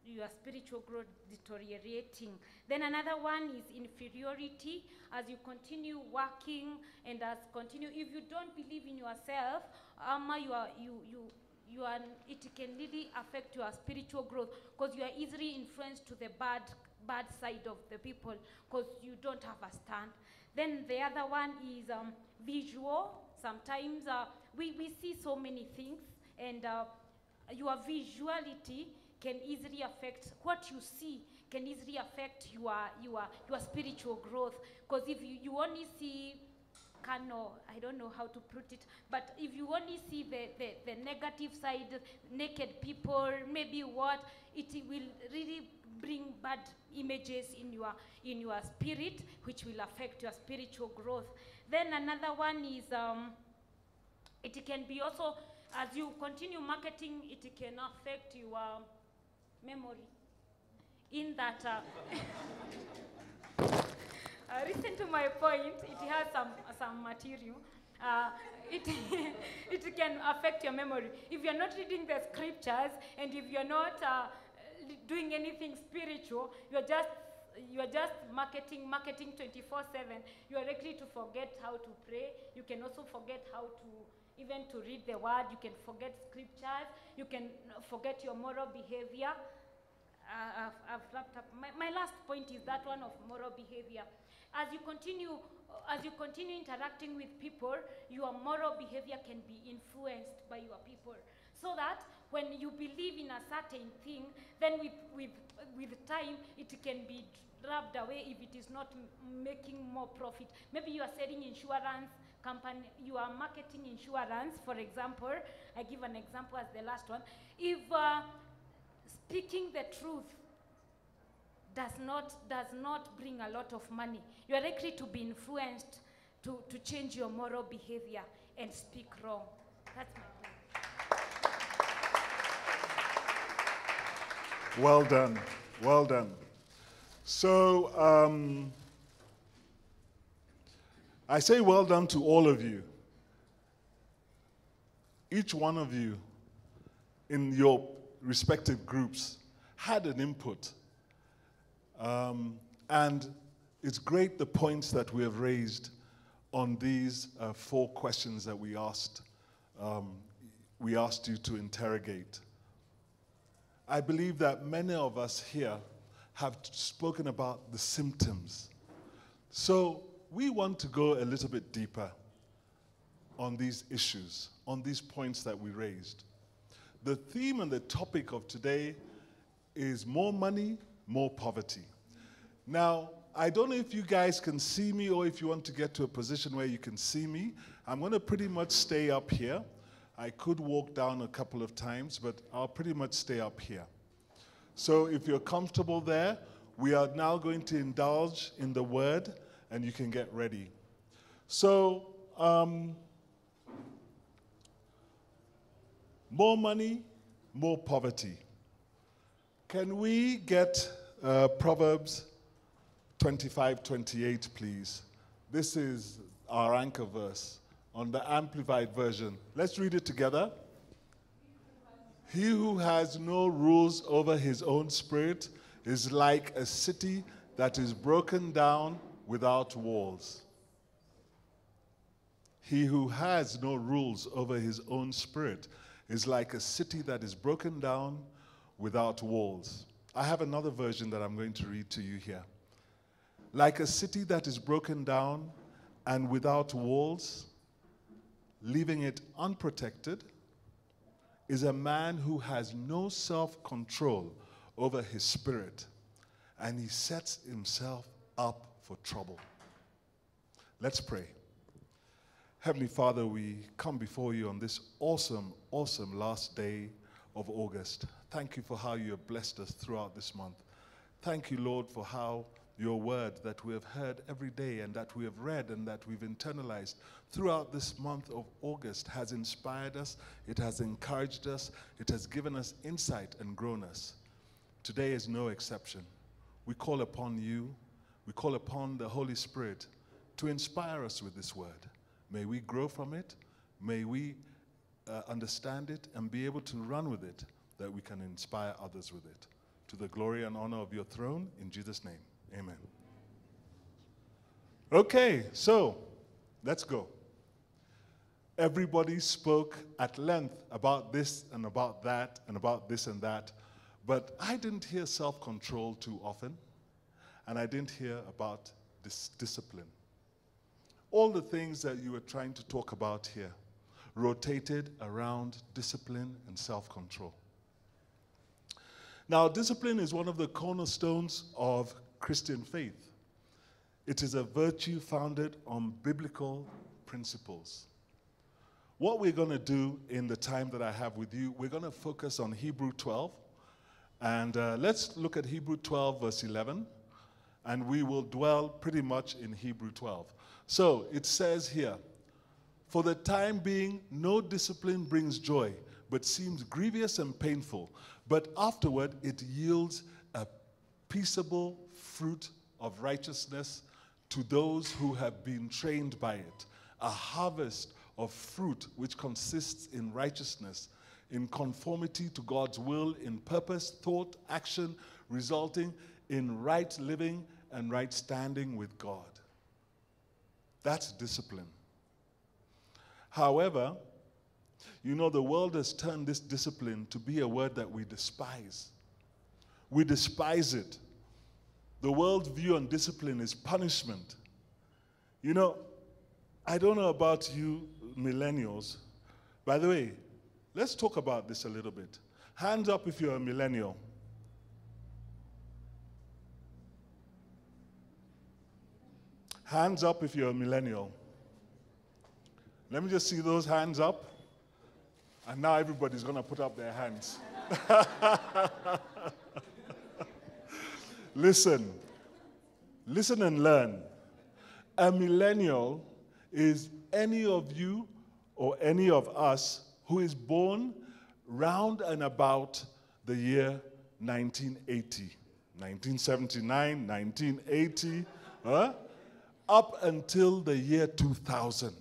your spiritual growth deteriorating. Then another one is inferiority. As you continue working and as continue, if you don't believe in yourself, um, you are you you you are it can really affect your spiritual growth because you are easily influenced to the bad bad side of the people because you don't have a stand. Then the other one is um, visual. Sometimes uh, we, we see so many things and uh, your visuality can easily affect what you see can easily affect your your your spiritual growth because if you, you only see carnal i don't know how to put it but if you only see the, the, the negative side naked people maybe what it will really bring bad images in your in your spirit which will affect your spiritual growth. Then another one is um, it can be also as you continue marketing it can affect your memory. In that uh, uh, listen to my point it has some some material. Uh, it, it can affect your memory. If you're not reading the scriptures and if you're not uh, doing anything spiritual you're just you're just marketing marketing 24 7 you are likely to forget how to pray you can also forget how to even to read the word you can forget scriptures you can forget your moral behavior uh, I've, I've wrapped up. My, my last point is that one of moral behavior. As you continue, as you continue interacting with people, your moral behavior can be influenced by your people. So that when you believe in a certain thing, then with, with, with time, it can be rubbed away if it is not making more profit. Maybe you are selling insurance company, you are marketing insurance, for example. I give an example as the last one. If uh, speaking the truth does not does not bring a lot of money you are likely to be influenced to, to change your moral behavior and speak wrong that's my point Well done. Well done. So, um, I say well done to all of you. Each one of you in your respective groups had an input. Um, and it's great the points that we have raised on these uh, four questions that we asked, um, we asked you to interrogate. I believe that many of us here have spoken about the symptoms. So we want to go a little bit deeper on these issues, on these points that we raised. The theme and the topic of today is more money, more poverty. Now, I don't know if you guys can see me or if you want to get to a position where you can see me. I'm going to pretty much stay up here. I could walk down a couple of times, but I'll pretty much stay up here. So if you're comfortable there, we are now going to indulge in the word and you can get ready. So, um, more money, more poverty. Can we get uh, Proverbs 25 28, please? This is our anchor verse on the Amplified Version. Let's read it together. He who has no rules over his own spirit is like a city that is broken down without walls. He who has no rules over his own spirit is like a city that is broken down without walls. I have another version that I'm going to read to you here. Like a city that is broken down and without walls, leaving it unprotected, is a man who has no self control over his spirit and he sets himself up for trouble. Let's pray. Heavenly Father, we come before you on this awesome, awesome last day of August. Thank you for how you have blessed us throughout this month. Thank you, Lord, for how your word that we have heard every day and that we have read and that we've internalized throughout this month of August has inspired us, it has encouraged us, it has given us insight and grown us. Today is no exception. We call upon you, we call upon the Holy Spirit to inspire us with this word. May we grow from it, may we uh, understand it and be able to run with it that we can inspire others with it. To the glory and honor of your throne, in Jesus' name. Amen. Okay, so let's go. Everybody spoke at length about this and about that and about this and that, but I didn't hear self control too often, and I didn't hear about this discipline. All the things that you were trying to talk about here rotated around discipline and self control. Now, discipline is one of the cornerstones of Christian faith. It is a virtue founded on biblical principles. What we're going to do in the time that I have with you, we're going to focus on Hebrew 12. And uh, let's look at Hebrew 12, verse 11. And we will dwell pretty much in Hebrew 12. So it says here, For the time being, no discipline brings joy, but seems grievous and painful. But afterward, it yields a peaceable fruit of righteousness to those who have been trained by it, a harvest of fruit which consists in righteousness, in conformity to God's will, in purpose, thought, action, resulting in right living and right standing with God. That's discipline. However, you know, the world has turned this discipline to be a word that we despise. We despise it. The world's view on discipline is punishment. You know, I don't know about you millennials. By the way, let's talk about this a little bit. Hands up if you're a millennial. Hands up if you're a millennial. Let me just see those hands up. And now everybody's going to put up their hands. Listen. Listen and learn. A millennial is any of you or any of us who is born round and about the year 1980. 1979, 1980, huh? up until the year 2000.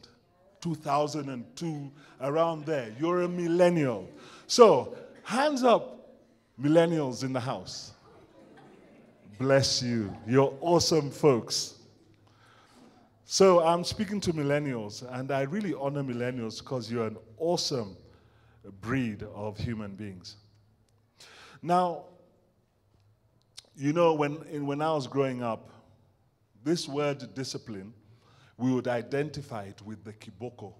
2002, around there. You're a millennial. So, hands up, millennials in the house. Bless you. You're awesome folks. So, I'm speaking to millennials, and I really honor millennials because you're an awesome breed of human beings. Now, you know, when, when I was growing up, this word discipline we would identify it with the kiboko.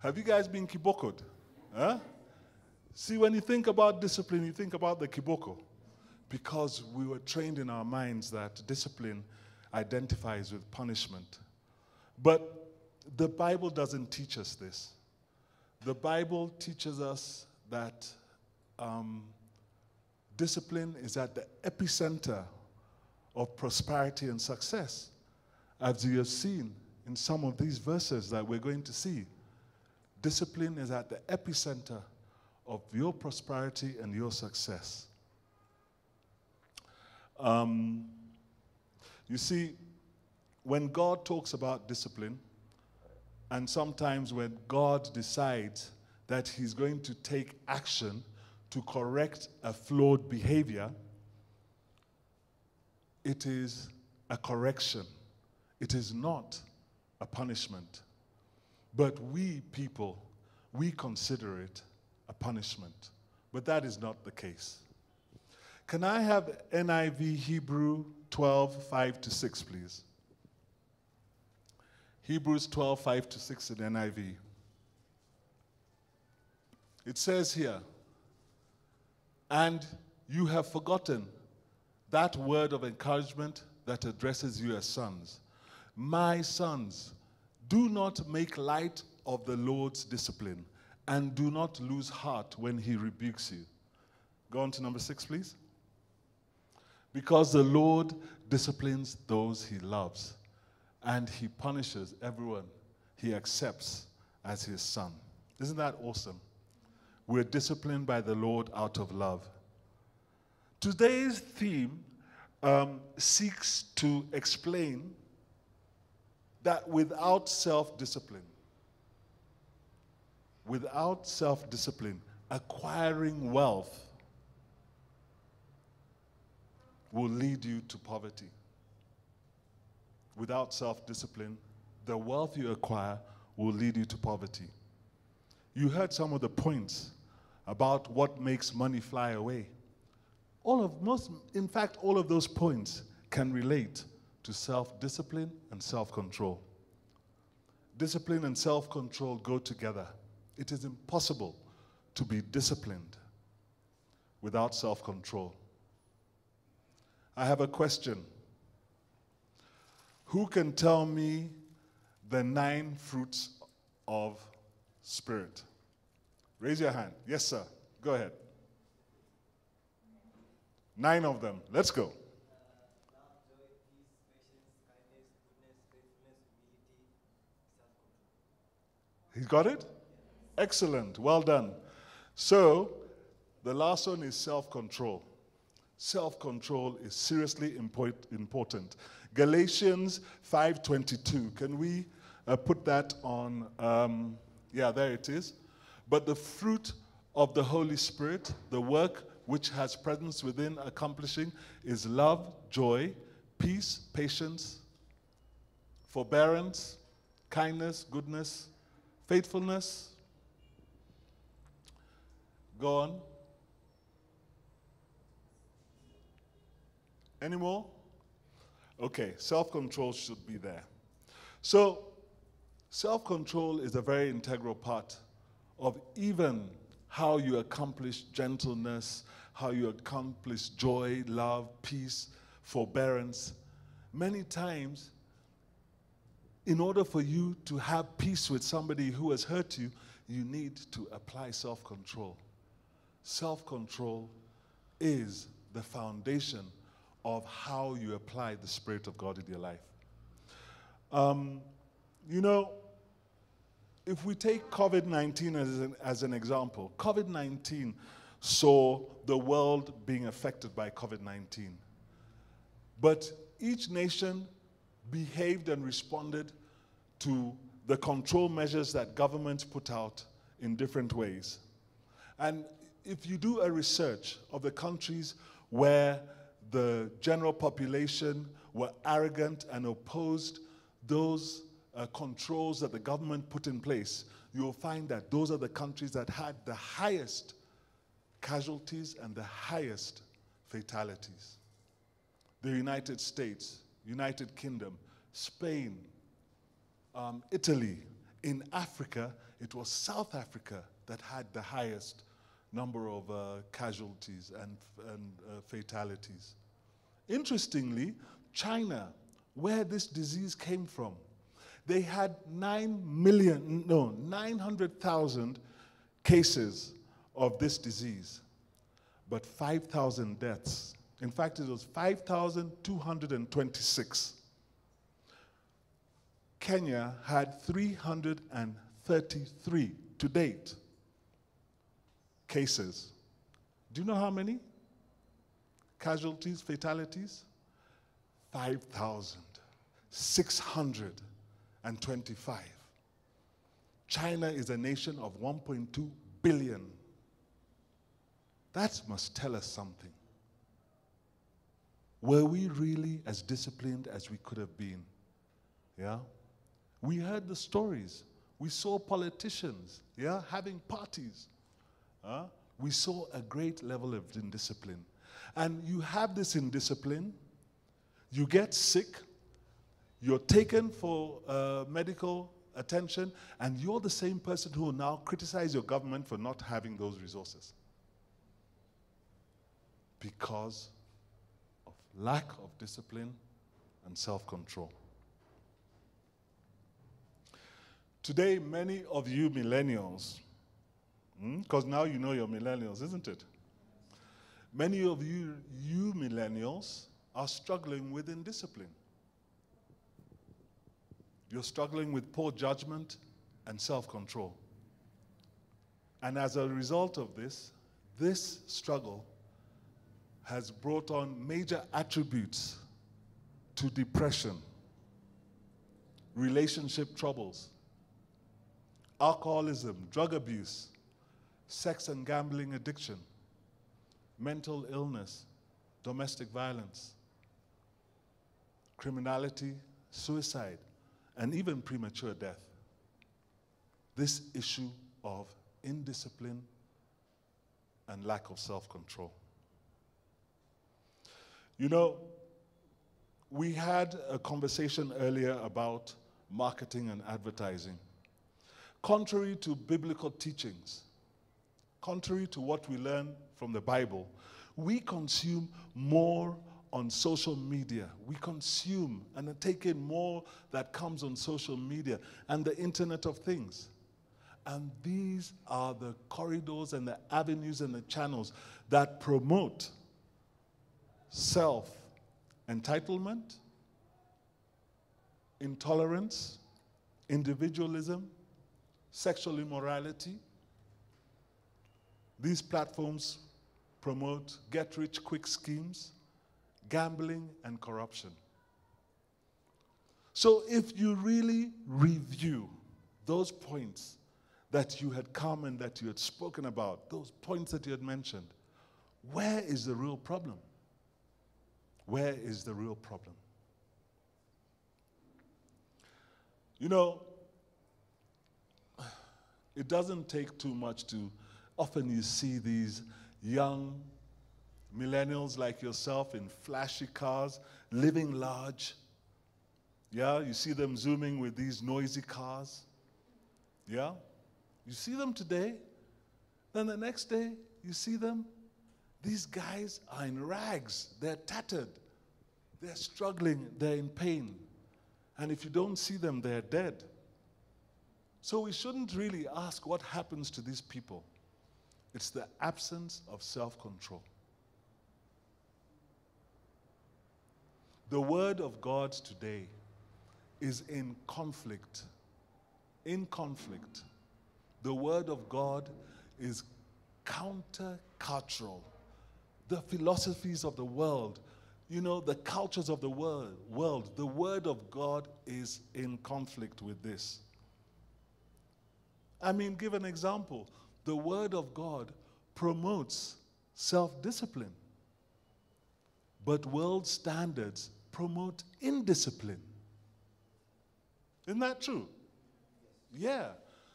Have you guys been kibokoed? Huh? See, when you think about discipline, you think about the kiboko because we were trained in our minds that discipline identifies with punishment. But the Bible doesn't teach us this. The Bible teaches us that um, discipline is at the epicenter of prosperity and success. As you have seen, in some of these verses that we're going to see. Discipline is at the epicenter of your prosperity and your success. Um, you see, when God talks about discipline, and sometimes when God decides that He's going to take action to correct a flawed behavior, it is a correction. It is not a punishment. But we people, we consider it a punishment. But that is not the case. Can I have NIV Hebrew 12, 5 to 6, please? Hebrews 12, 5 to 6 in NIV. It says here, and you have forgotten that word of encouragement that addresses you as sons. My sons, do not make light of the Lord's discipline and do not lose heart when he rebukes you. Go on to number six, please. Because the Lord disciplines those he loves and he punishes everyone he accepts as his son. Isn't that awesome? We're disciplined by the Lord out of love. Today's theme um, seeks to explain that without self discipline, without self discipline, acquiring wealth will lead you to poverty. Without self discipline, the wealth you acquire will lead you to poverty. You heard some of the points about what makes money fly away. All of most, in fact, all of those points can relate to self discipline and self control. Discipline and self control go together. It is impossible to be disciplined without self control. I have a question. Who can tell me the nine fruits of spirit? Raise your hand. Yes, sir. Go ahead. Nine of them. Let's go. He's got it? Excellent. Well done. So, the last one is self control. Self control is seriously important. Galatians 5:22. Can we uh, put that on? Um, yeah, there it is. But the fruit of the Holy Spirit, the work which has presence within accomplishing, is love, joy, peace, patience, forbearance, kindness, goodness, faithfulness. Go on. Any more? Okay, self control should be there. So, self control is a very integral part of even how you accomplish gentleness, how you accomplish joy, love, peace, forbearance. Many times, in order for you to have peace with somebody who has hurt you, you need to apply self control. Self control is the foundation of how you apply the Spirit of God in your life. Um, you know, if we take COVID 19 as an, as an example, COVID 19 saw the world being affected by COVID 19. But each nation behaved and responded to the control measures that governments put out in different ways. And if you do a research of the countries where the general population were arrogant and opposed those uh, controls that the government put in place, you will find that those are the countries that had the highest casualties and the highest fatalities. The United States, United Kingdom, Spain, um, Italy. In Africa, it was South Africa that had the highest number of uh, casualties and, and uh, fatalities. Interestingly, China, where this disease came from, they had 9 million, no, 900,000 cases of this disease, but 5,000 deaths. In fact, it was 5,226. Kenya had 333 to date cases. Do you know how many? Casualties, fatalities? 5,625. China is a nation of 1.2 billion. That must tell us something. Were we really as disciplined as we could have been? Yeah? We heard the stories. We saw politicians, yeah, having parties. Huh? We saw a great level of indiscipline. And you have this indiscipline, you get sick, you're taken for uh, medical attention, and you're the same person who now criticize your government for not having those resources. Because of lack of discipline and self control. Today, many of you millennials, because hmm, now you know you're millennials, isn't it? Many of you, you millennials, are struggling with indiscipline. You're struggling with poor judgment and self control. And as a result of this, this struggle has brought on major attributes to depression, relationship troubles, alcoholism, drug abuse, sex and gambling addiction, mental illness, domestic violence, criminality, suicide, and even premature death. This issue of indiscipline and lack of self control. You know, we had a conversation earlier about marketing and advertising. Contrary to biblical teachings, contrary to what we learn from the Bible, we consume more on social media. We consume and take in more that comes on social media and the Internet of Things. And these are the corridors and the avenues and the channels that promote self entitlement, intolerance, individualism, sexual immorality. These platforms promote get rich quick schemes, gambling, and corruption. So, if you really review those points that you had come and that you had spoken about, those points that you had mentioned, where is the real problem? Where is the real problem? You know, it doesn't take too much to often you see these young millennials like yourself in flashy cars, living large. Yeah, you see them zooming with these noisy cars. Yeah, you see them today, then the next day you see them. These guys are in rags, they're tattered, they're struggling, they're in pain. And if you don't see them, they're dead. So we shouldn't really ask what happens to these people. It's the absence of self control. The Word of God today is in conflict. In conflict. The Word of God is countercultural. The philosophies of the world, you know, the cultures of the world, world, the Word of God is in conflict with this. I mean, give an example. The Word of God promotes self discipline, but world standards promote indiscipline. Isn't that true? Yeah.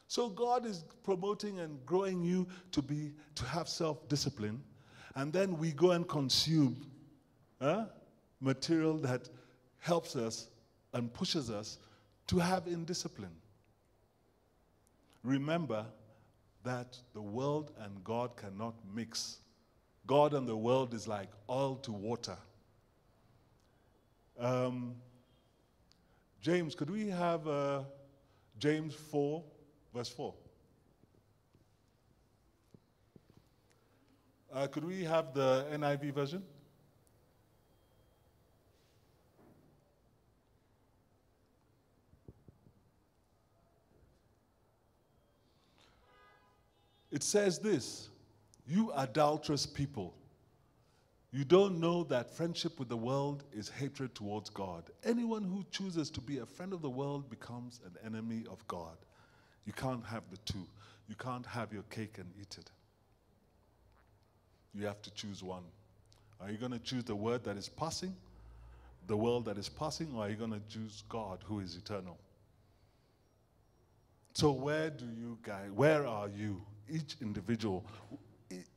So God is promoting and growing you to be to have self-discipline, and then we go and consume huh, material that helps us and pushes us to have indiscipline. Remember that the world and God cannot mix. God and the world is like oil to water. Um, James, could we have uh, James 4, verse 4? Uh, could we have the NIV version? It says this You adulterous people, You don't know that friendship with the world is hatred towards God. Anyone who chooses to be a friend of the world becomes an enemy of God. You can't have the two. You can't have your cake and eat it. You have to choose one. Are you going to choose the word that is passing, the world that is passing, or are you going to choose God who is eternal? So, where do you guys, where are you? Each individual,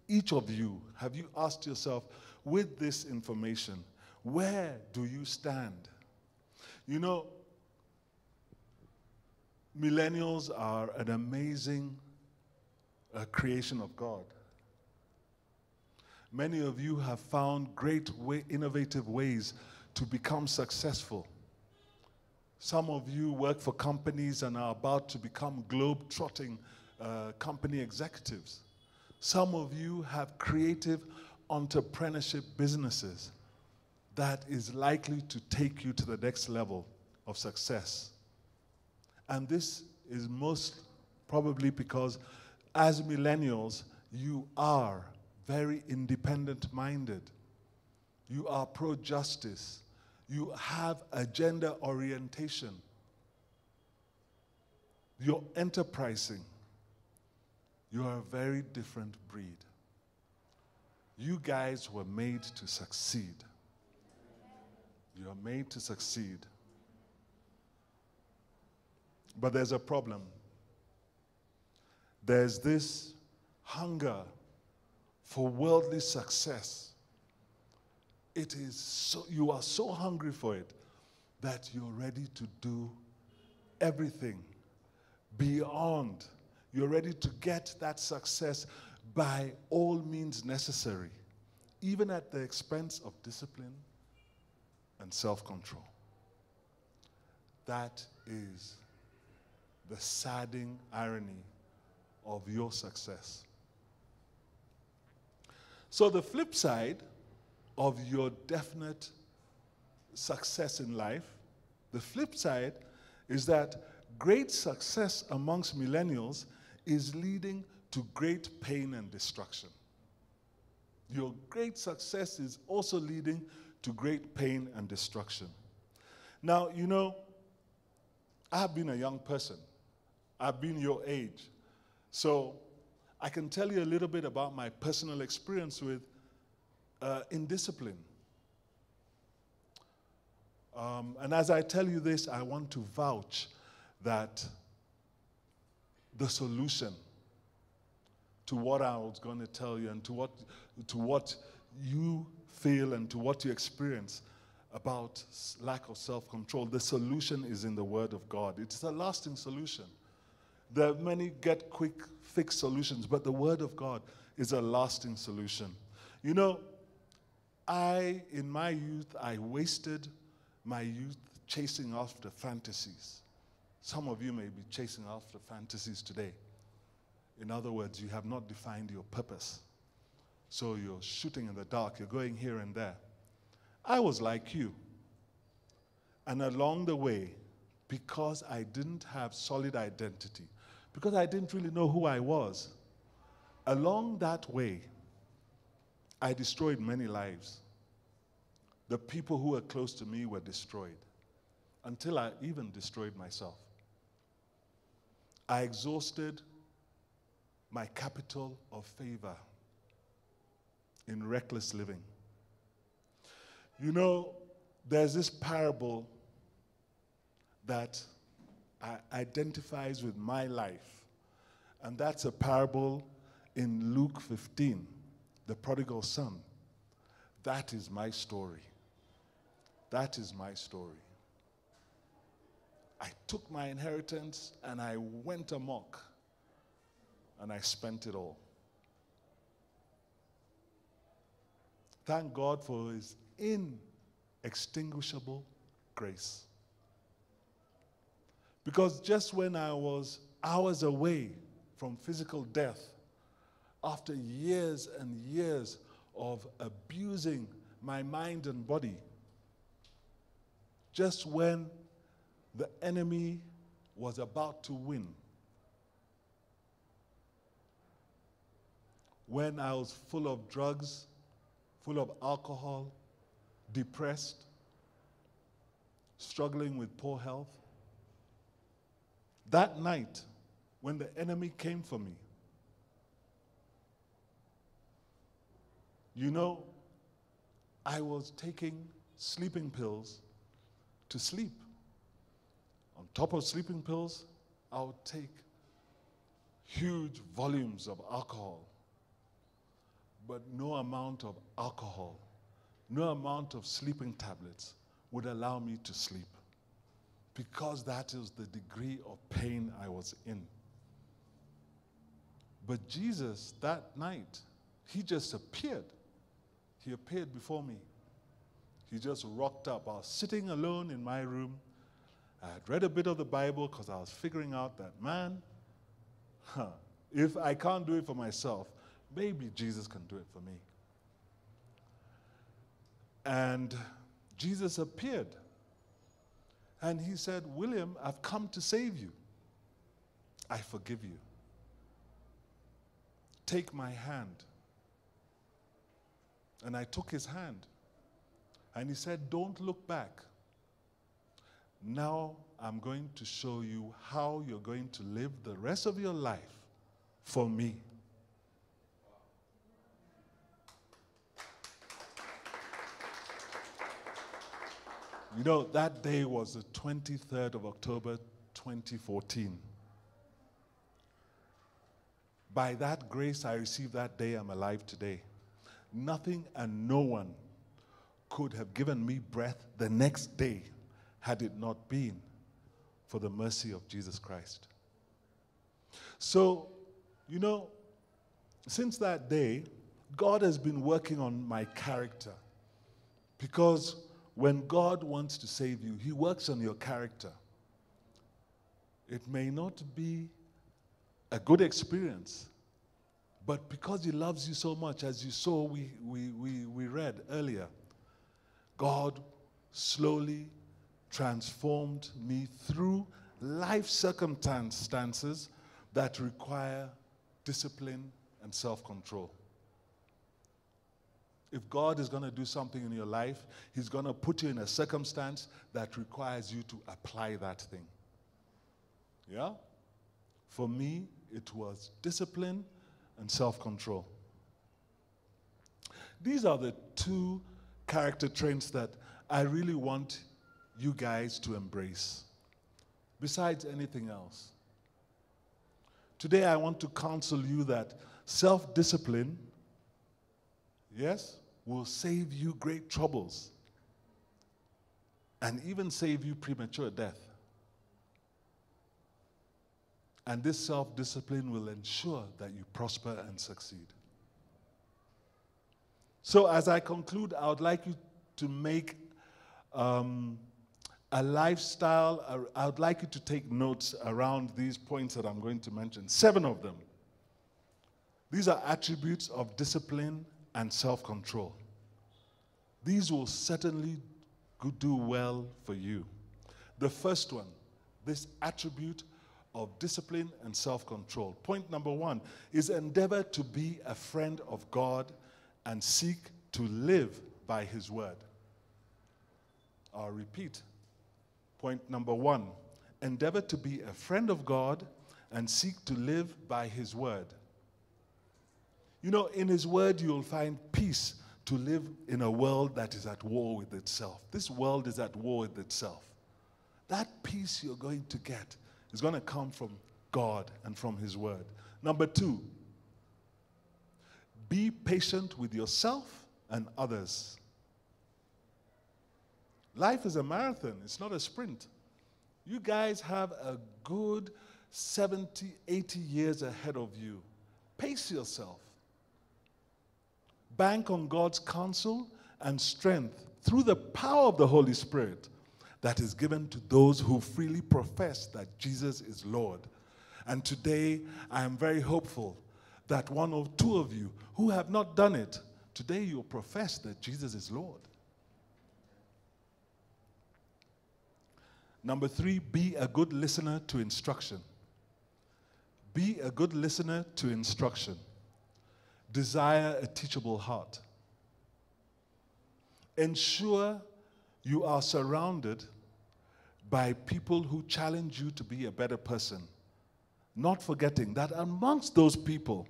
each of you, have you asked yourself, with this information, where do you stand? You know, millennials are an amazing uh, creation of God. Many of you have found great way, innovative ways to become successful. Some of you work for companies and are about to become globe trotting uh, company executives. Some of you have creative entrepreneurship businesses that is likely to take you to the next level of success. And this is most probably because as millennials, you are very independent minded. You are pro justice. You have agenda orientation. You're enterprising. You are a very different breed. You guys were made to succeed. You are made to succeed. But there's a problem. There's this hunger for worldly success. It is so, you are so hungry for it that you're ready to do everything beyond. You're ready to get that success by all means necessary, even at the expense of discipline and self control. That is the saddening irony of your success. So, the flip side of your definite success in life, the flip side is that great success amongst millennials is leading to great pain and destruction. Your great success is also leading to great pain and destruction. Now, you know, I've been a young person, I've been your age. So I can tell you a little bit about my personal experience with uh, indiscipline. Um, and as I tell you this, I want to vouch that the solution to what I was going to tell you and to what, to what you feel and to what you experience about lack of self control, the solution is in the Word of God. It's a lasting solution. There are many get quick fix solutions, but the Word of God is a lasting solution. You know, I, in my youth, I wasted my youth chasing after fantasies. Some of you may be chasing after fantasies today. In other words, you have not defined your purpose. So you're shooting in the dark, you're going here and there. I was like you. And along the way, because I didn't have solid identity, because I didn't really know who I was, along that way, I destroyed many lives. The people who were close to me were destroyed until I even destroyed myself. I exhausted my capital of favor in reckless living. You know, there's this parable that identifies with my life, and that's a parable in Luke 15, the prodigal son. That is my story. That is my story. I took my inheritance and I went amok and I spent it all. Thank God for His inextinguishable grace. Because just when I was hours away from physical death, after years and years of abusing my mind and body, just when the enemy was about to win, when I was full of drugs, full of alcohol, depressed, struggling with poor health. That night, when the enemy came for me, you know, I was taking sleeping pills to sleep. Top of sleeping pills, I would take huge volumes of alcohol. But no amount of alcohol, no amount of sleeping tablets would allow me to sleep because that is the degree of pain I was in. But Jesus, that night, he just appeared. He appeared before me. He just rocked up. I was sitting alone in my room. I had read a bit of the Bible because I was figuring out that, man, huh, if I can't do it for myself, maybe Jesus can do it for me. And Jesus appeared. And he said, William, I've come to save you. I forgive you. Take my hand. And I took his hand. And he said, Don't look back. Now I'm going to show you how you're going to live the rest of your life for me. You know, that day was the 23rd of October 2014. By that grace I received that day, I'm alive today. Nothing and no one could have given me breath the next day had it not been for the mercy of Jesus Christ. So, you know, since that day, God has been working on my character because when God wants to save you, He works on your character. It may not be a good experience, but because He loves you so much, as you saw, we, we, we, we read earlier, God slowly transformed me through life circumstances that require discipline and self control. If God is going to do something in your life, He's going to put you in a circumstance that requires you to apply that thing. Yeah? For me, it was discipline and self control. These are the two character traits that I really want you guys to embrace, besides anything else. Today, I want to counsel you that self discipline, yes, will save you great troubles and even save you premature death. And this self discipline will ensure that you prosper and succeed. So, as I conclude, I would like you to make um, a lifestyle. I would like you to take notes around these points that I'm going to mention, seven of them. These are attributes of discipline and self control. These will certainly do well for you. The first one, this attribute of discipline and self control. Point number one is endeavor to be a friend of God and seek to live by His word. I'll repeat. Point number one endeavor to be a friend of God and seek to live by His word. You know, in His word, you'll find peace to live in a world that is at war with itself. This world is at war with itself. That peace you're going to get is going to come from God and from His word. Number two, be patient with yourself and others. Life is a marathon, it's not a sprint. You guys have a good 70, 80 years ahead of you. Pace yourself. Bank on God's counsel and strength through the power of the Holy Spirit that is given to those who freely profess that Jesus is Lord. And today, I am very hopeful that one or two of you who have not done it, today you'll profess that Jesus is Lord. Number three, be a good listener to instruction. Be a good listener to instruction. Desire a teachable heart. ensure you are surrounded by people who challenge you to be a better person. Not forgetting that amongst those people,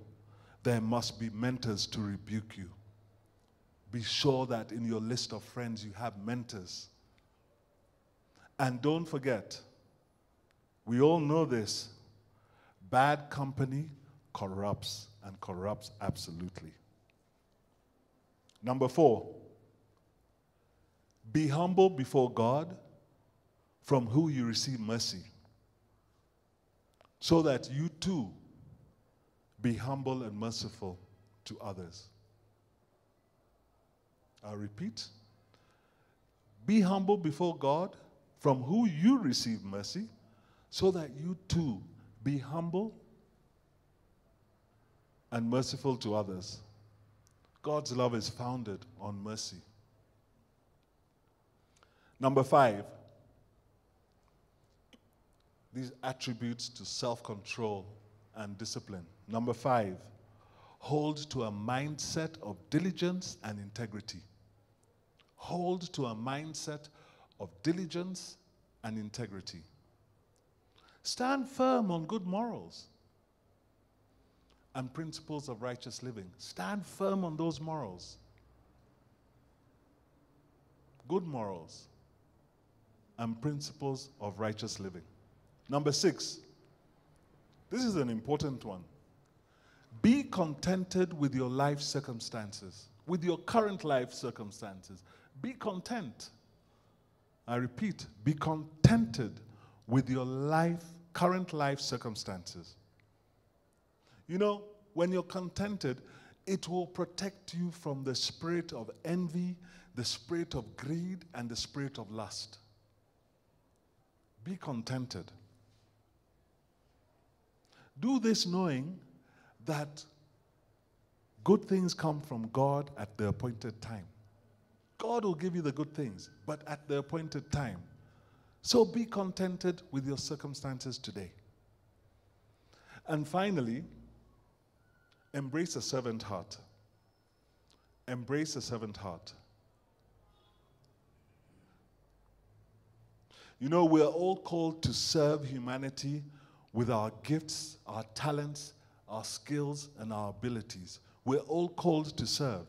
there must be mentors to rebuke you. Be sure that in your list of friends you have mentors. And don't forget, we all know this bad company corrupts and corrupts absolutely. Number four, be humble before God from who you receive mercy, so that you too be humble and merciful to others. I'll repeat. Be humble before God from who you receive mercy, so that you too be humble and merciful to others. God's love is founded on mercy. Number five, these attributes to self control and discipline. Number five, hold to a mindset of diligence and integrity. Hold to a mindset of diligence and integrity. Stand firm on good morals and principles of righteous living. Stand firm on those morals. Good morals and principles of righteous living. Number six, this is an important one. Be contented with your life circumstances, with your current life circumstances. Be content. I repeat, be contented with your life, current life circumstances. You know, when you're contented, it will protect you from the spirit of envy, the spirit of greed, and the spirit of lust. Be contented. Do this knowing that good things come from God at the appointed time. God will give you the good things, but at the appointed time. So be contented with your circumstances today. And finally, embrace a servant heart. Embrace a servant heart. You know, we're all called to serve humanity with our gifts, our talents, our skills, and our abilities. We're all called to serve.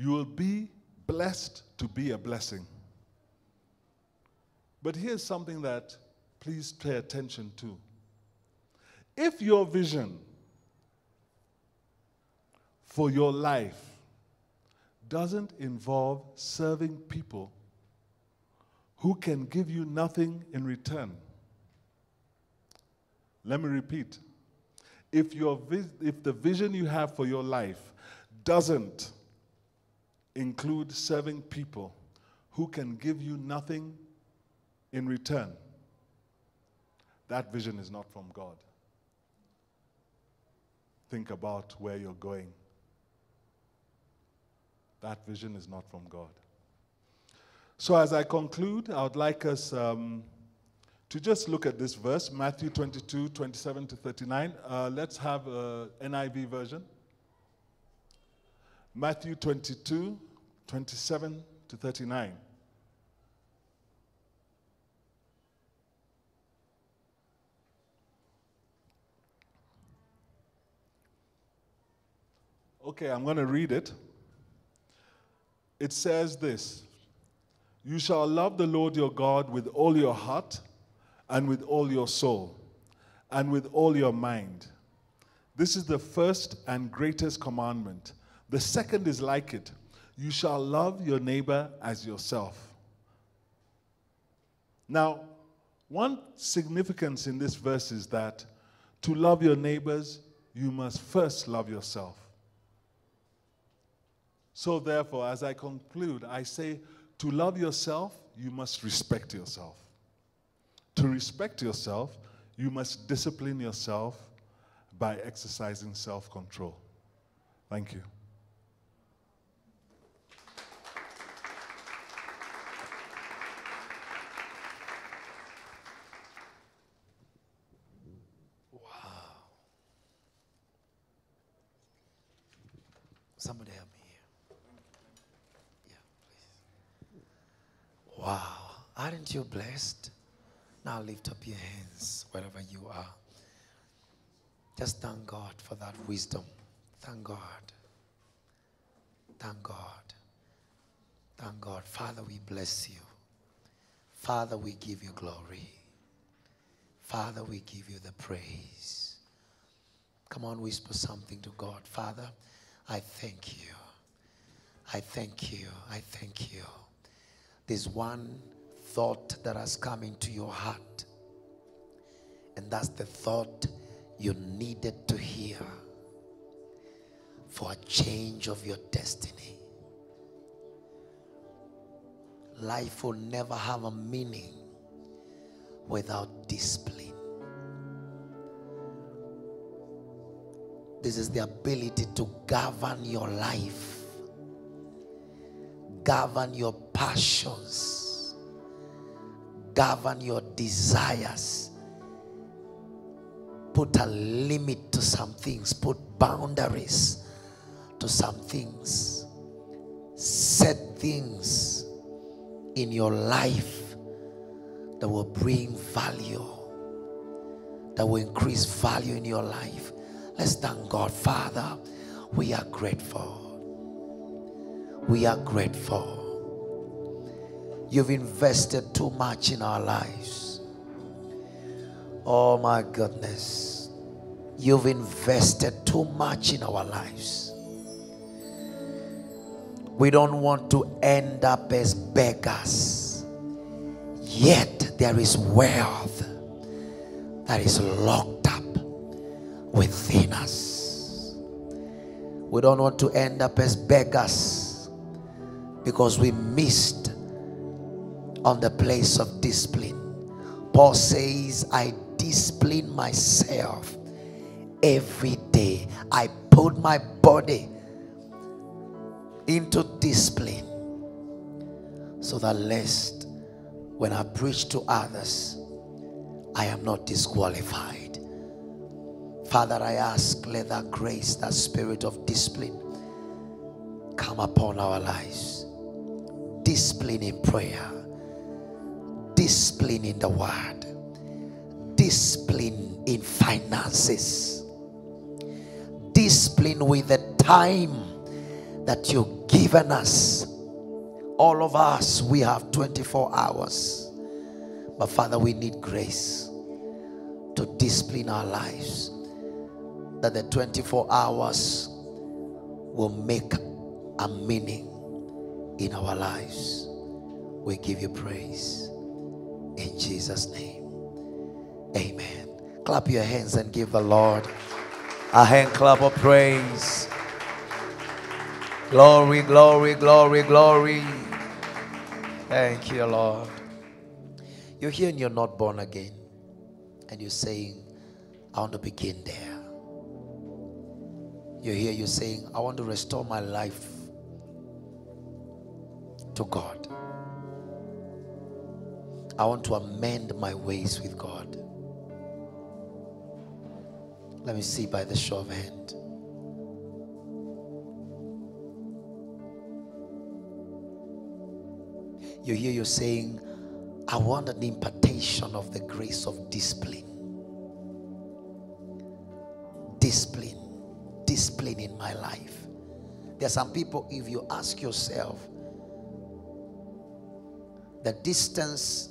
You will be blessed to be a blessing. But here's something that please pay attention to. If your vision for your life doesn't involve serving people who can give you nothing in return, let me repeat. If, your if the vision you have for your life doesn't include serving people who can give you nothing in return, that vision is not from God. Think about where you're going. That vision is not from God. So, as I conclude, I would like us um, to just look at this verse, Matthew 22, 27 to 39. Uh, let's have a NIV version. Matthew 22, 27 to 39. Okay, I'm going to read it. It says this You shall love the Lord your God with all your heart, and with all your soul, and with all your mind. This is the first and greatest commandment. The second is like it you shall love your neighbor as yourself. Now, one significance in this verse is that to love your neighbors, you must first love yourself. So, therefore, as I conclude, I say to love yourself, you must respect yourself. To respect yourself, you must discipline yourself by exercising self control. Thank you. Somebody help me Wow. Aren't you blessed? Now lift up your hands wherever you are. Just thank God for that wisdom. Thank God. Thank God. Thank God. Father, we bless you. Father, we give you glory. Father, we give you the praise. Come on, whisper something to God. Father, I thank you. I thank you. I thank you. There's one thought that has come into your heart, and that's the thought you needed to hear for a change of your destiny. Life will never have a meaning without discipline. This is the ability to govern your life, govern your passions, govern your desires. Put a limit to some things, put boundaries to some things, set things in your life that will bring value, that will increase value in your life. Let's thank God. Father, we are grateful. We are grateful. You've invested too much in our lives. Oh my goodness. You've invested too much in our lives. We don't want to end up as beggars. Yet there is wealth that is locked up within us. We don't want to end up as beggars because we missed on the place of discipline. Paul says, I discipline myself every day. I put my body into discipline so that lest when I preach to others, I am not disqualified. Father, I ask, let that grace, that spirit of discipline come upon our lives. Discipline in prayer, discipline in the word, discipline in finances, discipline with the time that you've given us. All of us, we have 24 hours. But Father, we need grace to discipline our lives that the 24 hours will make a meaning in our lives. We give you praise in Jesus' name. Amen. Clap your hands and give the Lord a hand clap of praise. Glory, glory, glory, glory. Thank you, Lord. You're here and you're not born again, and you're saying, I want to begin there. You're here, you're saying, I want to restore my life to God. I want to amend my ways with God. Let me see by the show of hand. You hear you saying, I want an impartation of the grace of discipline. Discipline. Discipline in my life. There are some people, if you ask yourself, the distance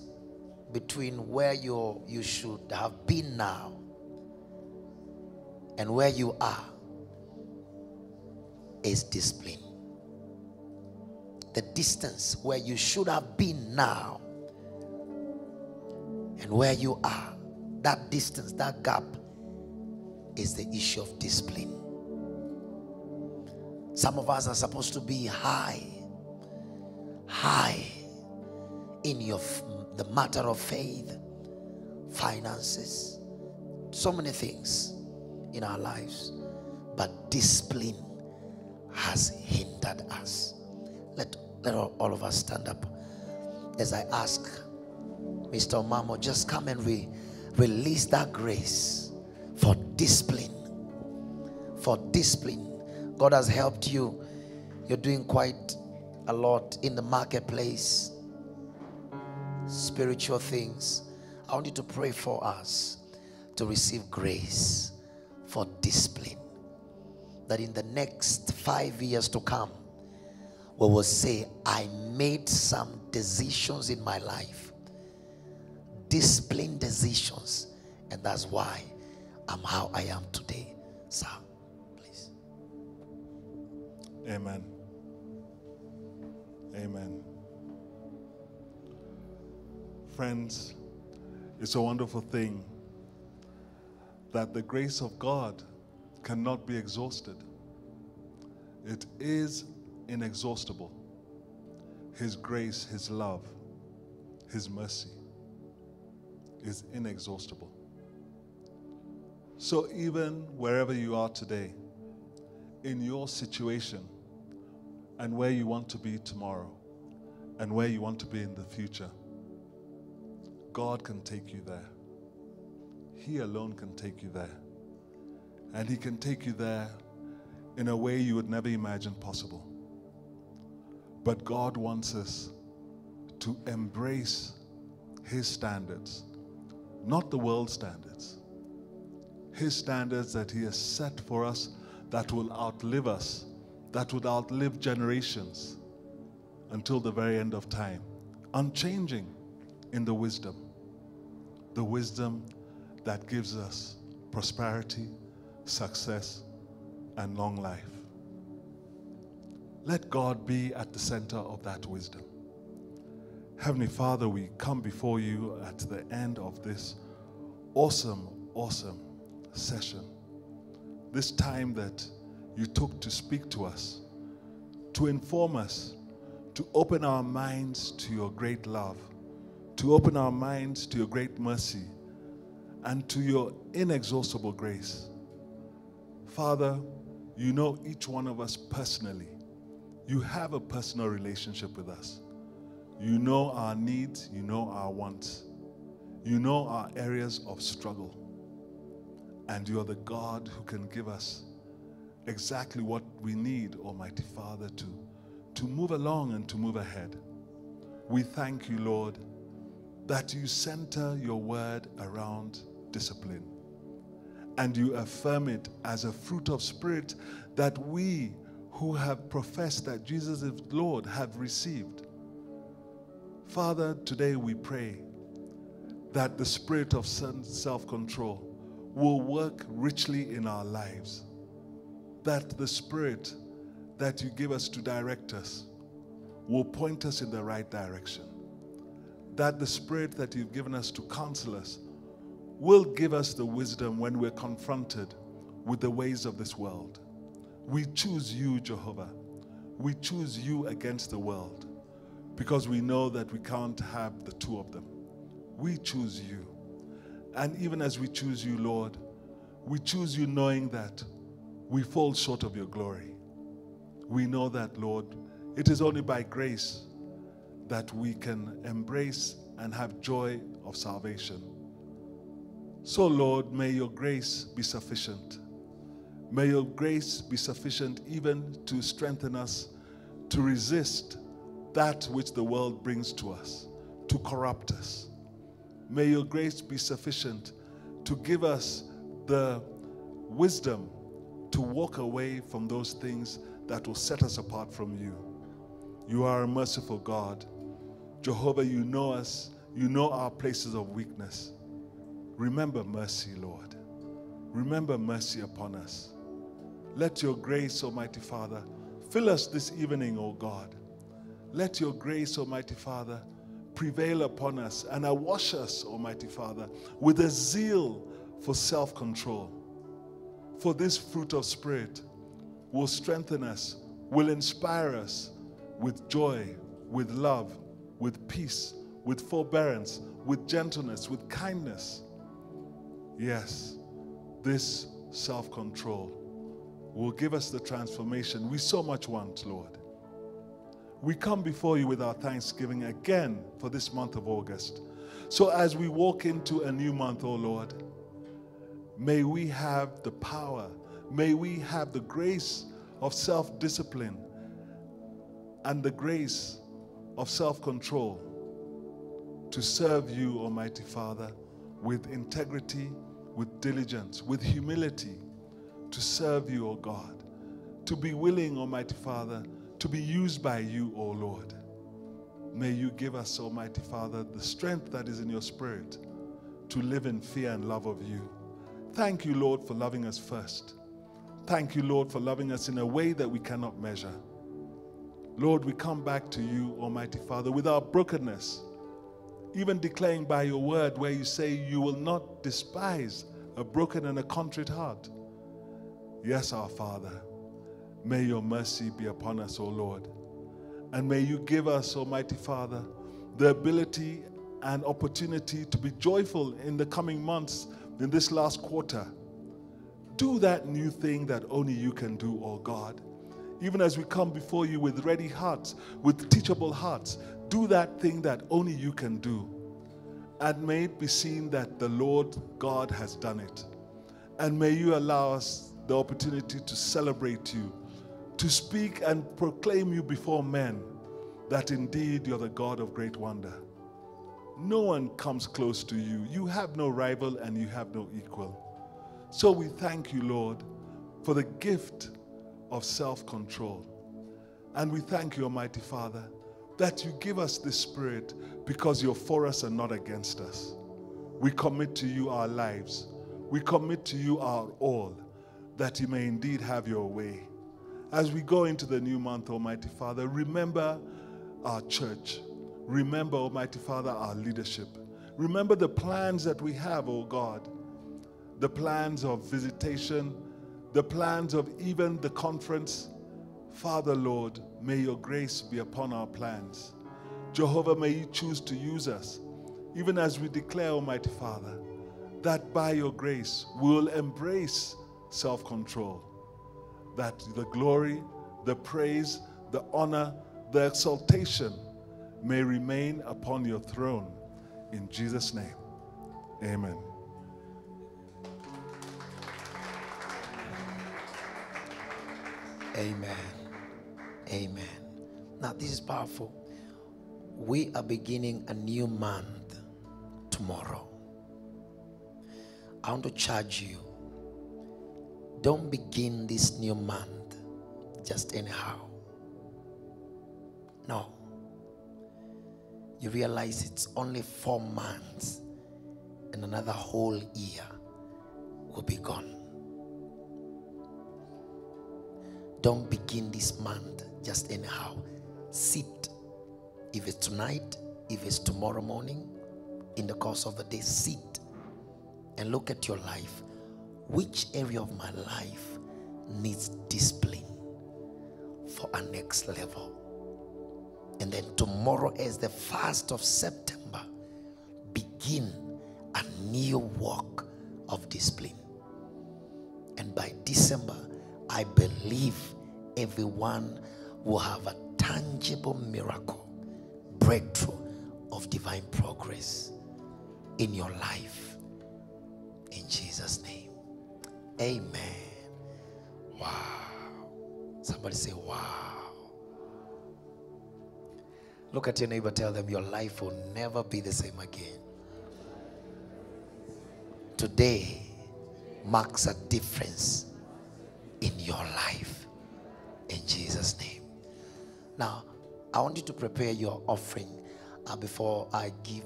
between where you you should have been now and where you are is discipline. The distance where you should have been now and where you are that distance that gap is the issue of discipline. Some of us are supposed to be high high in your the matter of faith finances so many things in our lives but discipline has hindered us. Let let all, all of us stand up. As i ask mr Omamo just come and re, release that grace for discipline. For discipline. God has helped you. You're doing quite a lot in the marketplace spiritual things, I want you to pray for us to receive grace for discipline. That in the next five years to come, we will say, I made some decisions in my life, discipline decisions, and that's why I'm how I am today. Sir, please. Amen. Amen. Friends, it's a wonderful thing that the grace of God cannot be exhausted. It is inexhaustible. His grace, His love, His mercy is inexhaustible. So, even wherever you are today, in your situation, and where you want to be tomorrow, and where you want to be in the future, God can take you there. He alone can take you there. And He can take you there in a way you would never imagine possible. But God wants us to embrace His standards, not the world standards. His standards that He has set for us that will outlive us, that will outlive generations until the very end of time, unchanging in the wisdom, the wisdom that gives us prosperity, success, and long life. Let God be at the center of that wisdom. Heavenly Father, we come before you at the end of this awesome, awesome session. This time that you took to speak to us, to inform us, to open our minds to your great love, to open our minds to your great mercy, and to your inexhaustible grace. Father, you know each one of us personally. You have a personal relationship with us. You know our needs, you know our wants, you know our areas of struggle. And you're the God who can give us exactly what we need, Almighty Father, to, to move along and to move ahead. We thank you, Lord, that you center your word around discipline and you affirm it as a fruit of spirit that we who have professed that Jesus is Lord have received. Father, today we pray that the spirit of self control will work richly in our lives. That the spirit that you give us to direct us will point us in the right direction. That the spirit that you've given us to counsel us will give us the wisdom when we're confronted with the ways of this world. We choose you, Jehovah. We choose you against the world because we know that we can't have the two of them. We choose you. And even as we choose you, Lord, we choose you knowing that we fall short of your glory. We know that, Lord, it is only by grace that we can embrace and have joy of salvation. So, Lord, may your grace be sufficient. May your grace be sufficient even to strengthen us to resist that which the world brings to us, to corrupt us. May your grace be sufficient to give us the wisdom to walk away from those things that will set us apart from you. You are a merciful God. Jehovah, you know us, you know our places of weakness. Remember mercy, Lord. Remember mercy upon us. Let your grace, Almighty Father, fill us this evening, O God. Let your grace, Almighty Father, prevail upon us and awash us, Almighty Father, with a zeal for self control. For this fruit of Spirit will strengthen us, will inspire us with joy, with love, with peace, with forbearance, with gentleness, with kindness. Yes, this self control will give us the transformation we so much want, Lord. We come before you with our thanksgiving again for this month of August. So as we walk into a new month, oh Lord, may we have the power, may we have the grace of self discipline and the grace of self control to serve you, Almighty Father, with integrity, with diligence, with humility, to serve you, O God, to be willing, Almighty Father, to be used by you, O Lord. May you give us, Almighty Father, the strength that is in your spirit to live in fear and love of you. Thank you, Lord, for loving us first. Thank you, Lord, for loving us in a way that we cannot measure. Lord, we come back to you, Almighty Father, with our brokenness, even declaring by your word where you say you will not despise a broken and a contrite heart. Yes, our Father, may your mercy be upon us, O Lord. And may you give us, Almighty Father, the ability and opportunity to be joyful in the coming months, in this last quarter. Do that new thing that only you can do, O God. Even as we come before you with ready hearts, with teachable hearts, do that thing that only you can do. And may it be seen that the Lord God has done it. And may you allow us the opportunity to celebrate you, to speak and proclaim you before men that indeed you're the God of great wonder. No one comes close to you. You have no rival and you have no equal. So we thank you, Lord, for the gift of self control. And we thank you, Almighty Father, that you give us this spirit because you're for us and not against us. We commit to you our lives. We commit to you our all, that you may indeed have your way. As we go into the new month, Almighty Father, remember our church. Remember, Almighty Father, our leadership. Remember the plans that we have, O oh God. The plans of visitation, the plans of even the conference. Father, Lord, may your grace be upon our plans. Jehovah, may you choose to use us, even as we declare, Almighty Father, that by your grace we will embrace self control, that the glory, the praise, the honor, the exaltation may remain upon your throne. In Jesus' name, amen. Amen. Amen. Now, this is powerful. We are beginning a new month tomorrow. I want to charge you. Don't begin this new month just anyhow. No. You realize it's only four months and another whole year will be gone. Don't begin this month just anyhow. Sit. If it's tonight, if it's tomorrow morning, in the course of the day, sit and look at your life. Which area of my life needs discipline for a next level? And then tomorrow, as the first of September, begin a new walk of discipline. And by December, I believe everyone will have a tangible miracle, breakthrough of divine progress in your life. In Jesus' name. Amen. Wow. Somebody say, wow. Look at your neighbor, tell them your life will never be the same again. Today marks a difference in your life. In Jesus' name. Now, I want you to prepare your offering uh, before I give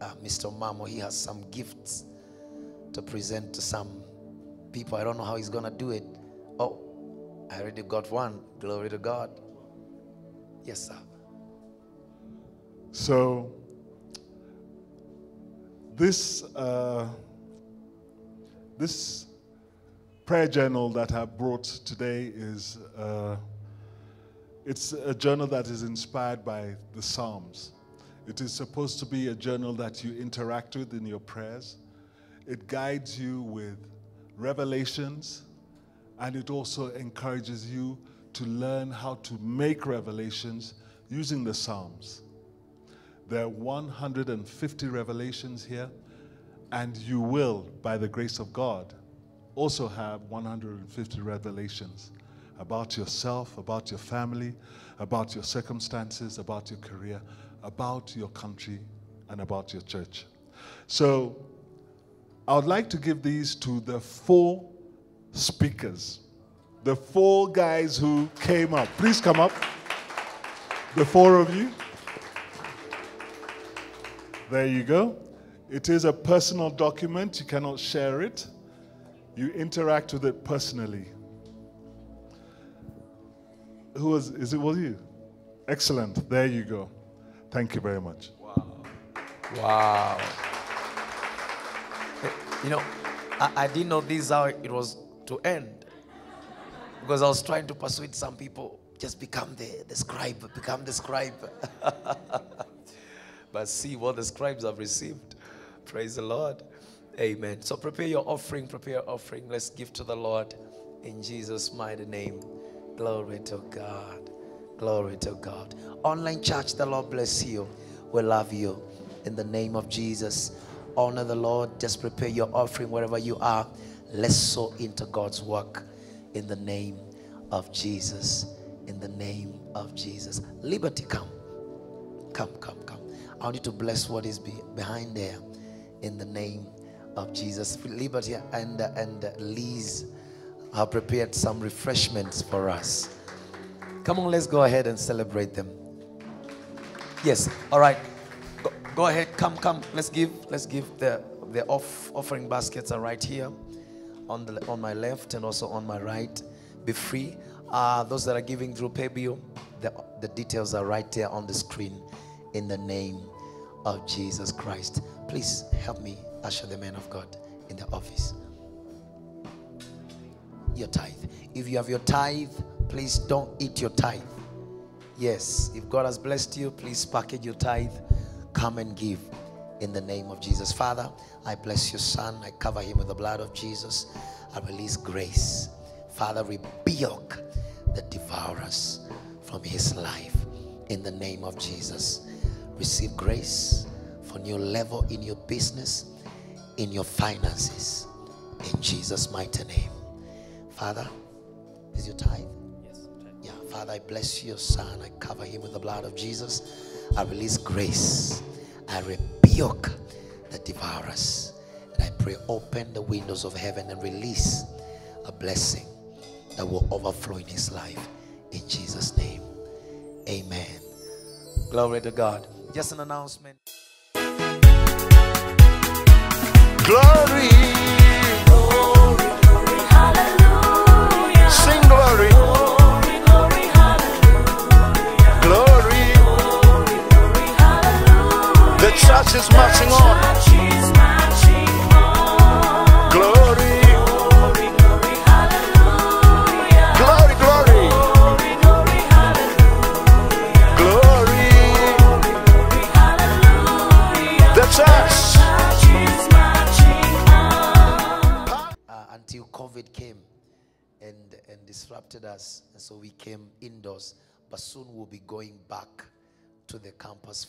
uh, Mr. Omamo. He has some gifts to present to some people. I don't know how he's going to do it. Oh, I already got one. Glory to God. Yes, sir. So, this, uh, this prayer journal that I brought today is uh, it's a journal that is inspired by the Psalms. It is supposed to be a journal that you interact with in your prayers. It guides you with revelations, and it also encourages you to learn how to make revelations using the Psalms. There are 150 revelations here, and you will, by the grace of God, also have 150 revelations about yourself, about your family, about your circumstances, about your career, about your country, and about your church. So I would like to give these to the four speakers, the four guys who came up. Please come up. The four of you. There you go. It is a personal document. You cannot share it. You interact with it personally. Who was, is it, was you? Excellent. There you go. Thank you very much. Wow. Wow. Eh, you know, I, I didn't know this how it was to end. Because I was trying to persuade some people, just become the, the scribe, become the scribe. but see what the scribes have received. Praise the Lord. Amen. So prepare your offering, prepare your offering. Let's give to the Lord in Jesus' mighty name. Glory to God. Glory to God. Online church, the Lord bless you. We love you. In the name of Jesus, honor the Lord. Just prepare your offering wherever you are. Let's sow into God's work in the name of Jesus. In the name of Jesus. Liberty, come. Come, come, come. I want you to bless what is be, behind there in the name of Jesus. Liberty and, and Liz have prepared some refreshments for us. Come on, let's go ahead and celebrate them. Yes, all right. Go, go ahead, come, come. Let's give, let's give the the off, offering baskets are right here on the on my left and also on my right. Be free. Uh, those that are giving through PayBill, the, the details are right there on the screen in the name of Jesus Christ. Please help me usher the man of God in the office. Your tithe. If you have your tithe, please don't eat your tithe. Yes, if God has blessed you, please package your tithe. Come and give in the name of Jesus. Father, I bless your son. I cover him with the blood of Jesus. I release grace. Father, rebuke the devourers from his life in the name of Jesus. Receive grace for new level in your business, in your finances, in Jesus' mighty name. Father, is your tithe? Yes. Yeah, Father, I bless your son. I cover him with the blood of Jesus. I release grace. I rebuke the devourers. And I pray, open the windows of heaven and release a blessing that will overflow in his life. In Jesus' name. Amen. Glory to God. Just an announcement. Church is marching on. Disrupted us. And so we came indoors. But soon we'll be going back to the campus